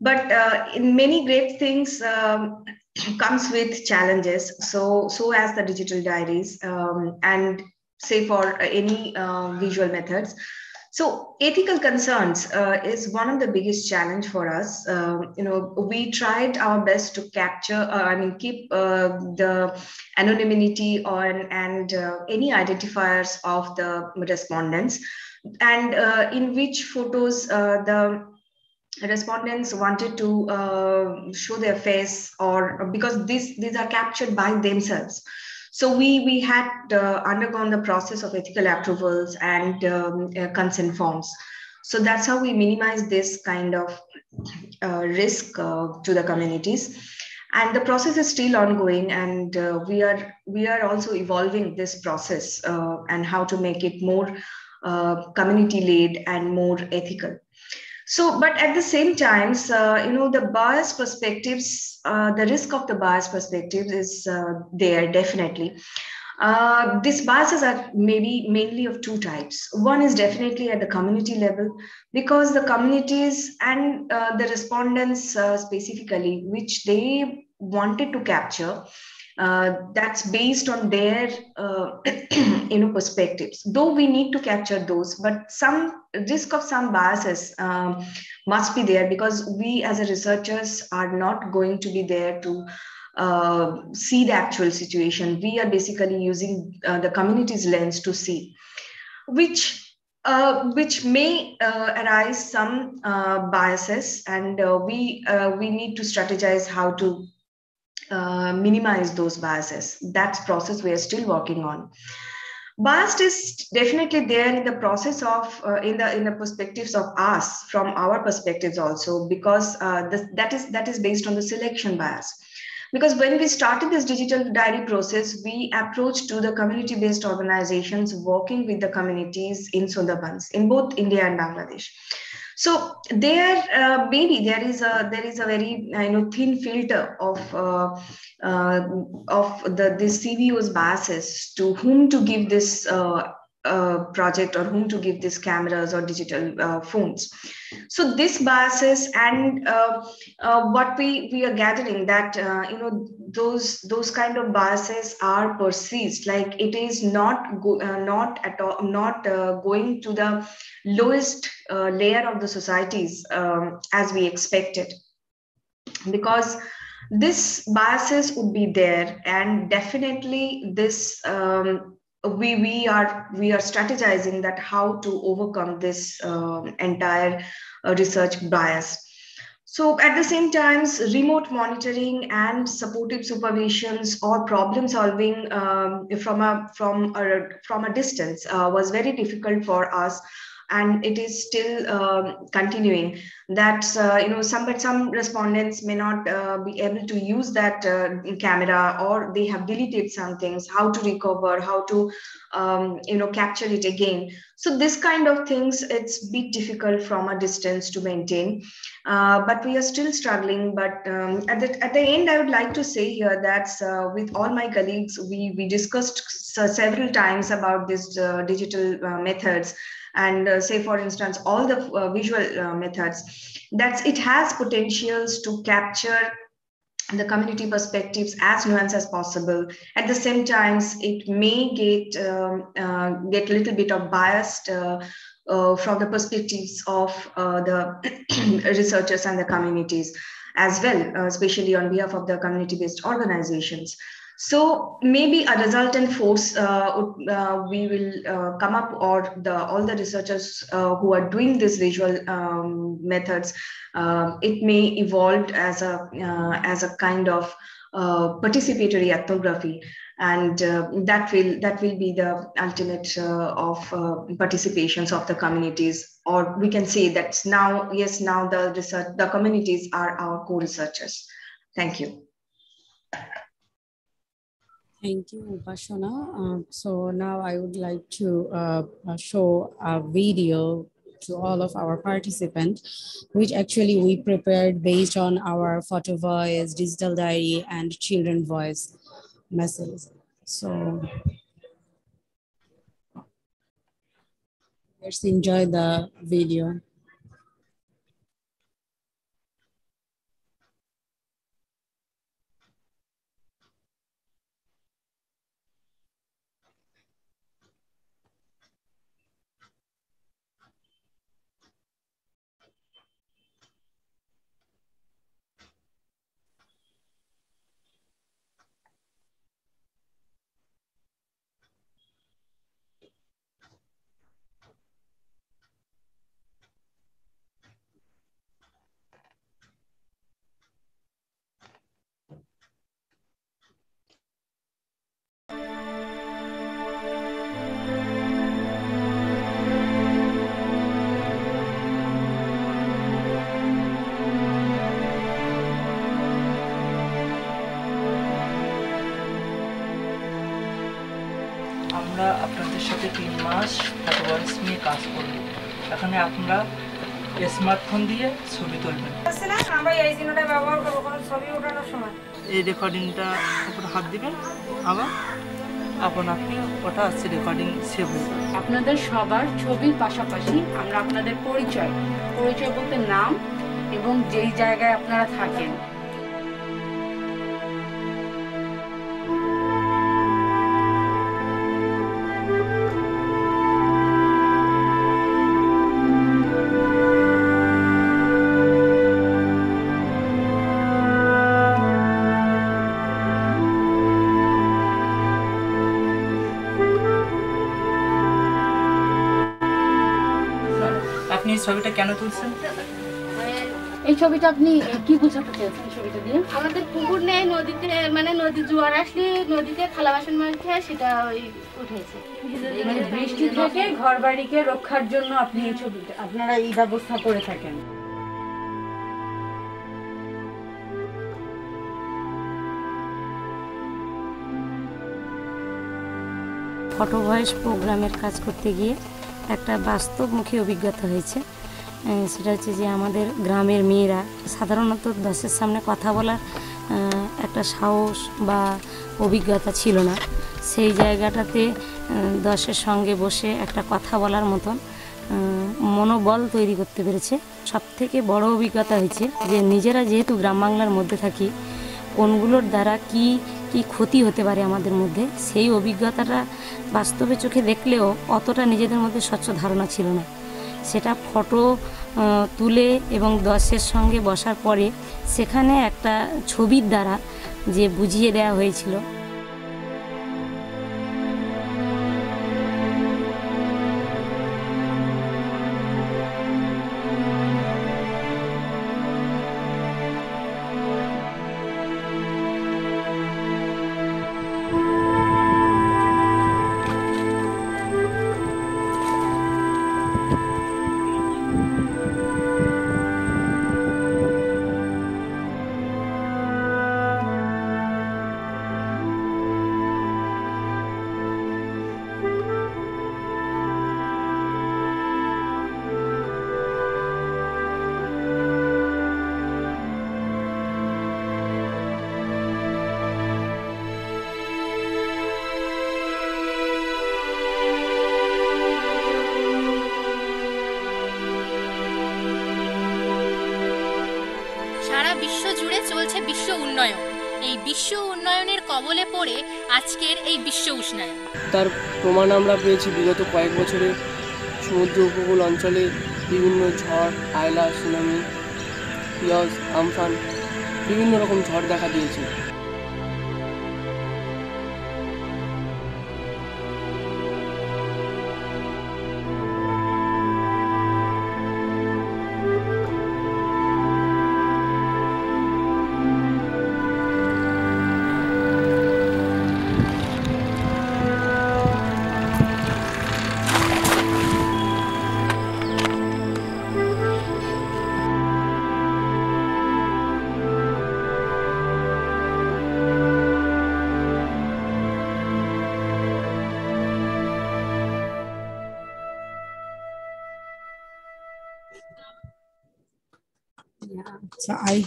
But uh, in many great things um, comes with challenges. So so as the digital diaries um, and say for any uh, visual methods. So ethical concerns uh, is one of the biggest challenge for us. Uh, you know, we tried our best to capture, uh, I mean, keep uh, the anonymity on and uh, any identifiers of the respondents, and uh, in which photos the respondents wanted to show their face or because these these are captured by themselves so we we had uh, undergone the process of ethical approvals and um, uh, consent forms. So that's how we minimize this kind of uh, risk uh, to the communities. And the process is still ongoing, and uh, we are we are also evolving this process uh, and how to make it more community led and more ethical. So, but at the same times, uh, you know, the bias perspectives, uh, the risk of the bias perspectives is uh, there definitely. Uh, these biases are maybe mainly of two types. One is definitely at the community level because the communities and uh, the respondents uh, specifically, which they wanted to capture, uh, that's based on their uh, you know perspectives. Though we need to capture those but some risk of some biases um, must be there because we as a researchers are not going to be there to uh, see the actual situation. We are basically using uh, the community's lens to see which uh, which may uh, arise some uh, biases and uh, we we need to strategize how to uh, minimize those biases. That's process we are still working on. Bias is definitely there in the process of in the in the perspectives of us from our perspectives also because this, that is that is based on the selection bias. Because when we started this digital diary process, we approached to the community-based organizations working with the communities in Sundarbans, in both India and Bangladesh. So there, uh, maybe there is a there is a very you know thin filter of uh, uh, of the the CBO's biases to whom to give this project or whom to give these cameras or digital uh, phones. So this biases and uh, uh what we we are gathering that uh, you know those those kind of biases are perceived like it is not go, uh, not at all not going to the lowest layer of the societies um, as we expected because this biases would be there and definitely this um, we we are we are strategizing that how to overcome this um, entire uh, research bias. So at the same times remote monitoring and supportive supervisions or problem solving um, from a from a from a distance uh, was very difficult for us and it is still um, continuing. That uh, you know some but some respondents may not uh, be able to use that uh, camera or they have deleted some things how to recover how to um, you know capture it again. So this kind of things it's bit difficult from a distance to maintain. Uh, but we are still struggling but um, at the at the end i would like to say here that uh, with all my colleagues we we discussed several times about this digital methods and uh, say for instance all the uh, visual uh, methods that's it has potentials to capture the community perspectives as nuanced as possible. At the same times, it may get um, uh, get a little bit of biased uh, uh, from the perspectives of the researchers and the communities as well, especially on behalf of the community-based organizations. So maybe a resultant force uh, uh, we will uh, come up or the all the researchers uh, who are doing these visual um, methods, uh, it may evolve as a uh, as a kind of participatory ethnography. And that will that will be the ultimate of participations of the communities. Or we can say that now yes now the research the communities are our co-researchers. Thank you Thank you, Upashana. Um, so now I would like to uh, uh, show a video to all of our participants, which actually we prepared based on our photo voice, digital diary, and children voice messages. So let's enjoy the video. এখানে আপনারা smartphone দিয়ে ছবি তুলবেন। আমরা এই চিহ্নটা ব্যবহার করব কোনো ছবি ওঠানোর সময়। এই রেকর্ডিংটা উপরে হাত দিবেন। আবার আপন আপনি ওটা আছে রেকর্ডিং সেভ হয়ে আপনাদের সবার ছবির পাশাপাশি আমরা আপনাদের পরিচয় পরিচয় বলতে নাম এবং যেই জায়গায় আপনারা থাকেন। ছবিটা কেন তুলছেন? এই ছবিটা আপনি কি বোঝাতে চেয়েছেন ছবিটা দিয়ে? আমাদের পুকুর নেই নদীতে মানে নদী জোয়ার আসলে নদীতে থালা বাসন হয় সেটা ওই উঠেছে। মানে বৃষ্টি থেকে ঘর বাড়িকে রক্ষার জন্য আপনি এই ছবিটা আপনারা এই ব্যবস্থা করে থাকেন। ফটো ভয়েস প্রোগ্রামের কাজ করতে গিয়ে একটা বাস্তবমুখী অভিজ্ঞতা হয়েছে। সেটা হচ্ছে যে আমাদের গ্রামের মেয়েরা সাধারণত দশের সামনে কথা বলার একটা সাহস বা অভিজ্ঞতা ছিল না। সেই জায়গাটাতে দশের সঙ্গে বসে একটা কথা বলার মতন মনোবল তৈরি করতে পেরেছে। সব থেকে বড় অভিজ্ঞতা হয়েছে যে নিজেরা যেহেতু গ্রাম বাংলার মধ্যে থাকি, কোনগুলোর দ্বারা কি কি ক্ষতি হতে পারে আমাদের মধ্যে, সেই অভিজ্ঞতাটা বাস্তবে চোখে দেখলেও অতটা নিজেদের মধ্যে স্বচ্ছ ধারণা ছিল না। সেটা ফটো তুলে এবং দশের সঙ্গে বসার পরে সেখানে একটা ছবির দ্বারা যে বুঝিয়ে দেওয়া হয়েছিল। কবলে পড়ে আজকের এই বিশ্ব উষ্ণায়ন। তার প্রমাণ আমরা পেয়েছি বিগত কয়েক বছরে। সমুদ্র উপকূল অঞ্চলে বিভিন্ন ঝড় আয়লা সুনামি আমফান, বিভিন্ন রকম ঝড় দেখা দিয়েছে।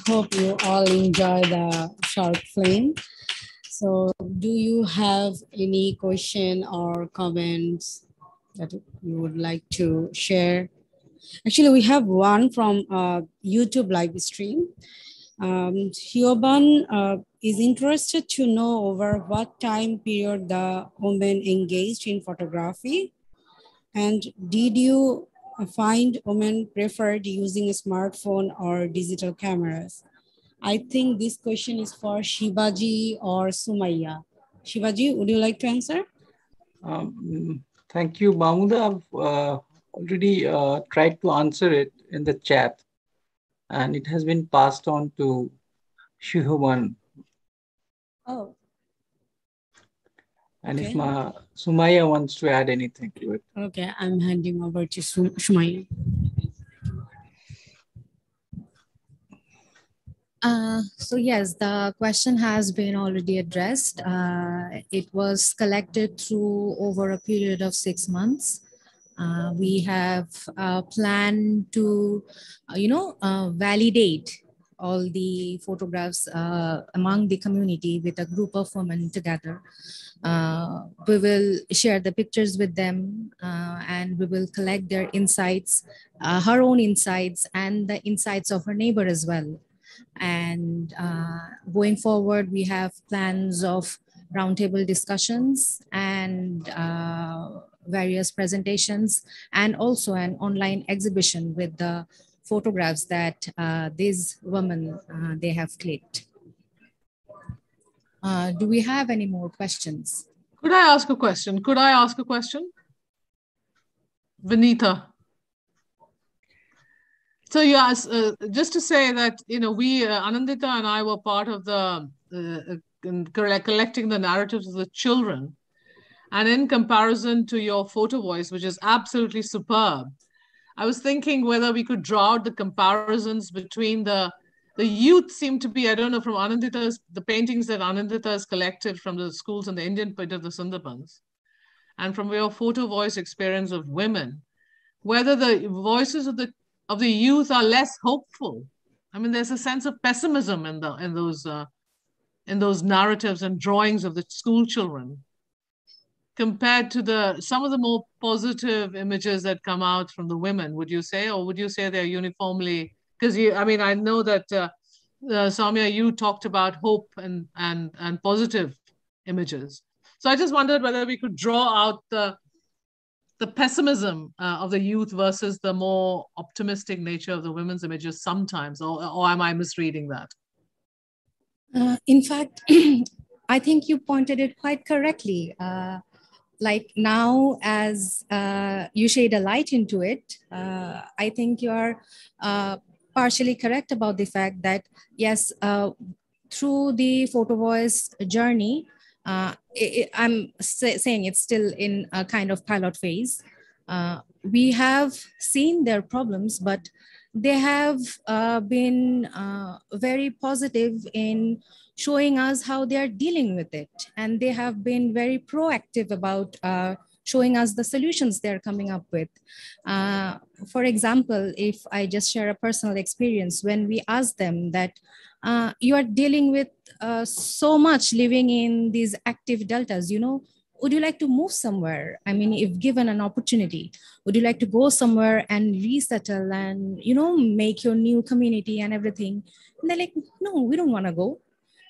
Hope you all enjoy the short film. So do you have any question or comments that you would like to share? Actually, we have one from uh, YouTube live stream. Um, Hyoban uh, is interested to know over what time period the woman engaged in photography. And did you find women preferred using a smartphone or digital cameras? I think this question is for Shivaji or Sumaya. Shivaji, would you like to answer? Um, thank you, Mahmuda. I've uh, already uh, tried to answer it in the chat, and it has been passed on to Shihoban. And if Okay. Ma Sumaya wants to add anything to it. okay. I'm handing over to Sum- Sumaya. Uh, so yes, the question has been already addressed. Uh, it was collected through over a period of six months. Uh, we have a plan to, uh, you know, uh, validate all the photographs uh, among the community with a group of women together. Uh, we will share the pictures with them uh, and we will collect their insights, uh, her own insights and the insights of her neighbor as well. And uh, going forward, we have plans of roundtable discussions and uh, various presentations, and also an online exhibition with the photographs that uh, these women uh, they have clicked. Uh, do we have any more questions? Could I ask a question? Could I ask a question? Vinita. So yes, uh, just to say that you know we uh, Anindita and I were part of the uh, collecting the narratives of the children, and in comparison to your photo voice, which is absolutely superb, I was thinking whether we could draw out the comparisons between the the youth seem to be I don't know from Anindita's the paintings that Anandita has collected from the schools in the Indian bit of the Sundarbans, and from your photo voice experience of women, whether the voices of the of the youth are less hopeful. I mean, there's a sense of pessimism in the in those uh, in those narratives and drawings of the school children compared to the some of the more positive images that come out from the women would you say or would you say they're uniformly because you i mean i know that uh, uh, Soumya, you talked about hope and and and positive images so i just wondered whether we could draw out the the pessimism uh, of the youth versus the more optimistic nature of the women's images sometimes, or, or am I misreading that? Uh, in fact, I think you pointed it quite correctly. Uh, like now, as uh, you shade a light into it, uh, I think you're uh, partially correct about the fact that, yes, through the photo voice journey, uh, it, I'm say, saying it's still in a kind of pilot phase. Uh, we have seen their problems, but they have uh, been uh, very positive in showing us how they are dealing with it. And they have been very proactive about uh, showing us the solutions they're coming up with. Uh, for example, if I just share a personal experience, when we ask them that uh, you are dealing with uh, so much living in these active deltas, you know, would you like to move somewhere? I mean, if given an opportunity, would you like to go somewhere and resettle and, you know, make your new community and everything? And they're like, no, we don't want to go.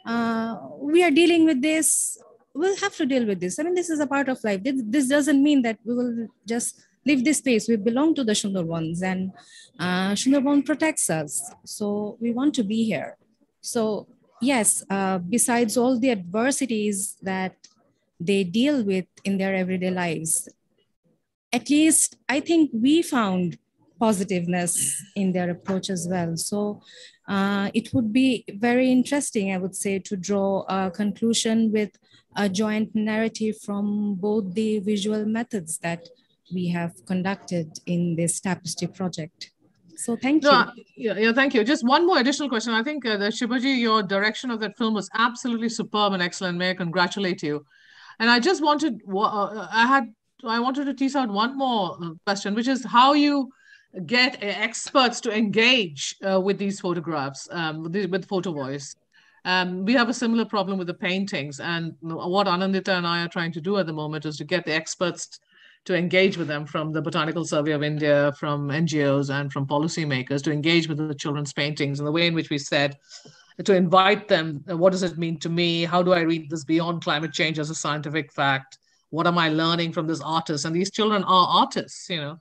Uh, we are dealing with this. We'll have to deal with this. I mean, this is a part of life. This, doesn't mean that we will just leave this space. We belong to the Sundarbans and uh, Sundarban protects us. So we want to be here. So yes, uh, besides all the adversities that they deal with in their everyday lives, at least I think we found positiveness in their approach as well. So uh, it would be very interesting, I would say, to draw a conclusion with a joint narrative from both the visual methods that we have conducted in this tapestry project. So thank you. No, yeah, yeah, thank you. Just one more additional question. I think uh, the Shibaji, your direction of that film was absolutely superb and excellent. May I congratulate you? And I just wanted, uh, I had, I wanted to tease out one more uh, question, which is how you get uh, experts to engage uh, with these photographs, um, with, the, with photo voice. Um, we have a similar problem with the paintings, and what Anindita and I are trying to do at the moment is to get the experts to engage with them from the Botanical Survey of India, from NGOs, and from policymakers to engage with the children's paintings in the way in which we said to invite them uh, what does it mean to me? How do I read this beyond climate change as a scientific fact? What am I learning from this artist? And these children are artists, you know,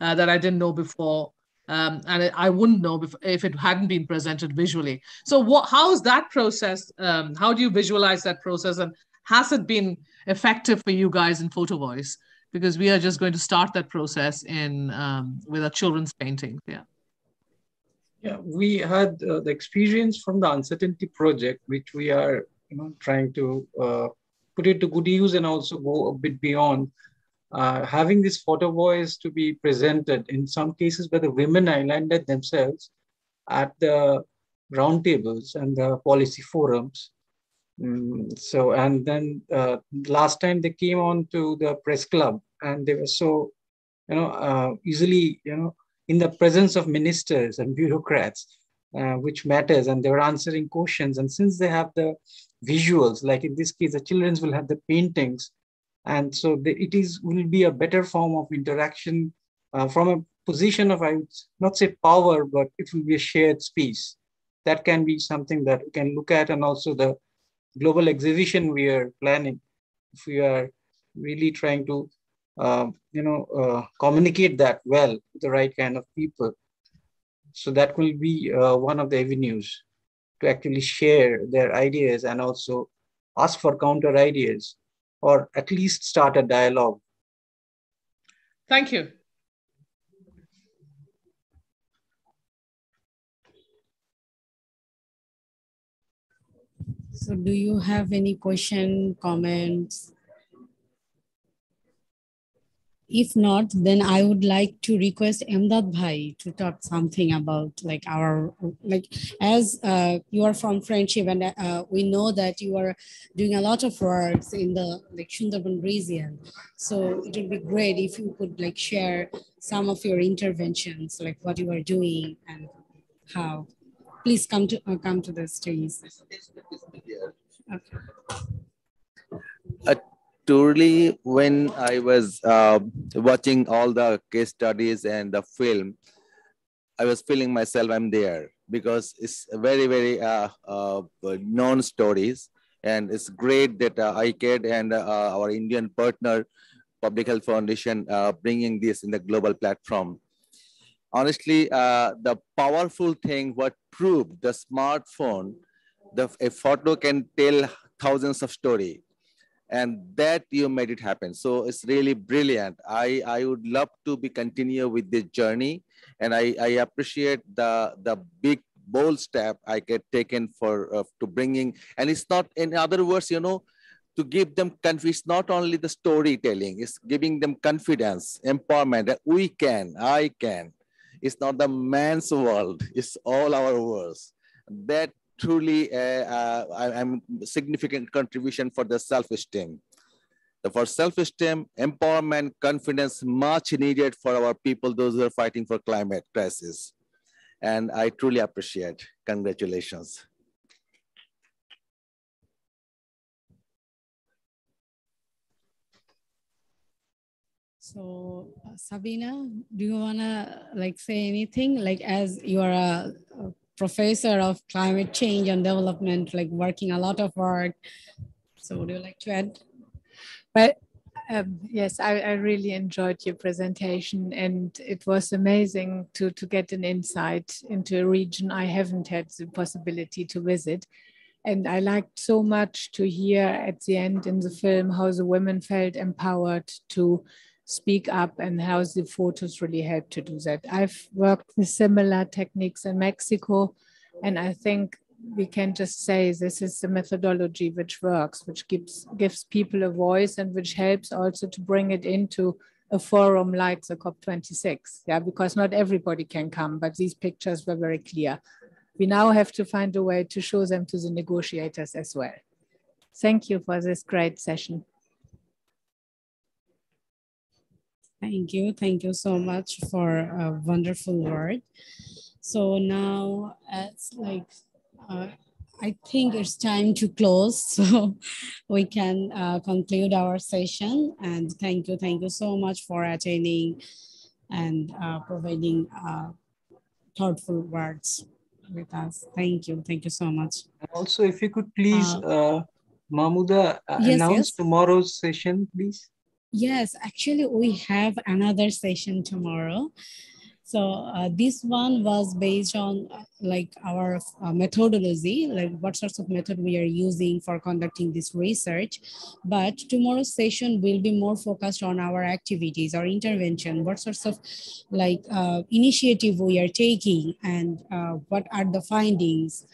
uh, that I didn't know before. Um, and I wouldn't know if it hadn't been presented visually. So, what? How is that process? Um, how do you visualize that process, and has it been effective for you guys in Photo Voice? because we are just going to start that process in um, with our children's paintings. Yeah. Yeah, we had uh, the experience from the uncertainty project, which we are you know trying to uh, put it to good use and also go a bit beyond. Uh, having this photo voice to be presented in some cases by the women islanded themselves at the roundtables and the policy forums Mm, so, and then uh, last time they came on to the press club and they were so, you know, uh, easily, you know, in the presence of ministers and bureaucrats, uh, which matters, and they were answering questions. And since they have the visuals, like in this case, the children's will have the paintings, and so the, it is will be a better form of interaction uh, from a position of I would not say power, but it will be a shared space. That can be something that we can look at, and also the global exhibition we are planning, if we are really trying to, uh, you know, uh, communicate that well with the right kind of people. So that will be uh, one of the avenues to actually share their ideas and also ask for counter ideas or at least start a dialogue. Thank you. So do you have any question, comments? If not, then I would like to request Emdad Bhai to talk something about like our, like as uh, you are from Friendship and uh, we know that you are doing a lot of works in the like Sundarban region. So it would be great if you could like share some of your interventions, like what you are doing and how. Please come to uh, come to the stage. Okay. Truly, when I was uh, watching all the case studies and the film, I was feeling myself I'm there because it's very, very uh, uh, known stories. And it's great that uh, ICAD and uh, our Indian partner, Public Health Foundation, uh, bringing this in the global platform. Honestly, uh, the powerful thing, what proved the smartphone, the, a photo can tell thousands of story and that you made it happen. So it's really brilliant. I i would love to be continue with this journey and i i appreciate the the big bold step i get taken for uh, to bringing and it's not in other words you know to give them confidence not only the storytelling it's giving them confidence empowerment that we can i can. It's not the man's world it's all our worlds. That truly a, uh, I'm significant contribution for the self-esteem. For self-esteem, empowerment, confidence, much needed for our people, those who are fighting for climate crisis. And I truly appreciate. Congratulations. So uh, Sabina, do you wanna like say anything? Like as you are a, a professor of climate change and development, like working a lot of work. So would you like to add? But um, yes, I, I, really enjoyed your presentation and it was amazing to, to get an insight into a region I haven't had the possibility to visit. And I liked so much to hear at the end in the film how the women felt empowered to speak up and how the photos really help to do that. I've worked with similar techniques in Mexico, and I think we can just say this is the methodology which works, which gives gives people a voice and which helps also to bring it into a forum like the COP26. Yeah, because not everybody can come, but these pictures were very clear. We now have to find a way to show them to the negotiators as well. Thank you for this great session. Thank you. Thank you so much for a wonderful word. So now it's like, uh, I think it's time to close. So we can uh, conclude our session. And thank you. Thank you so much for attending and uh, providing uh, thoughtful words with us. Thank you. Thank you so much. Also, if you could please, uh, uh Mahmuda, yes, announce yes. tomorrow's session, please. Yes, actually, we have another session tomorrow. So uh, this one was based on uh, like our uh, methodology, like what sorts of method we are using for conducting this research. But tomorrow's session will be more focused on our activities or intervention, what sorts of like uh, initiative we are taking and uh, what are the findings.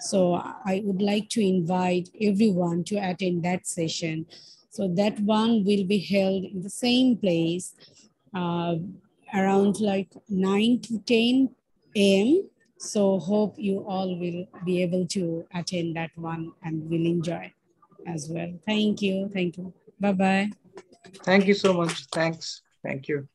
So I would like to invite everyone to attend that session. So that one will be held in the same place uh, around like 9 to 10 a.m. So hope you all will be able to attend that one and will enjoy as well. Thank you. Thank you. Bye-bye. Thank you so much. Thanks. Thank you.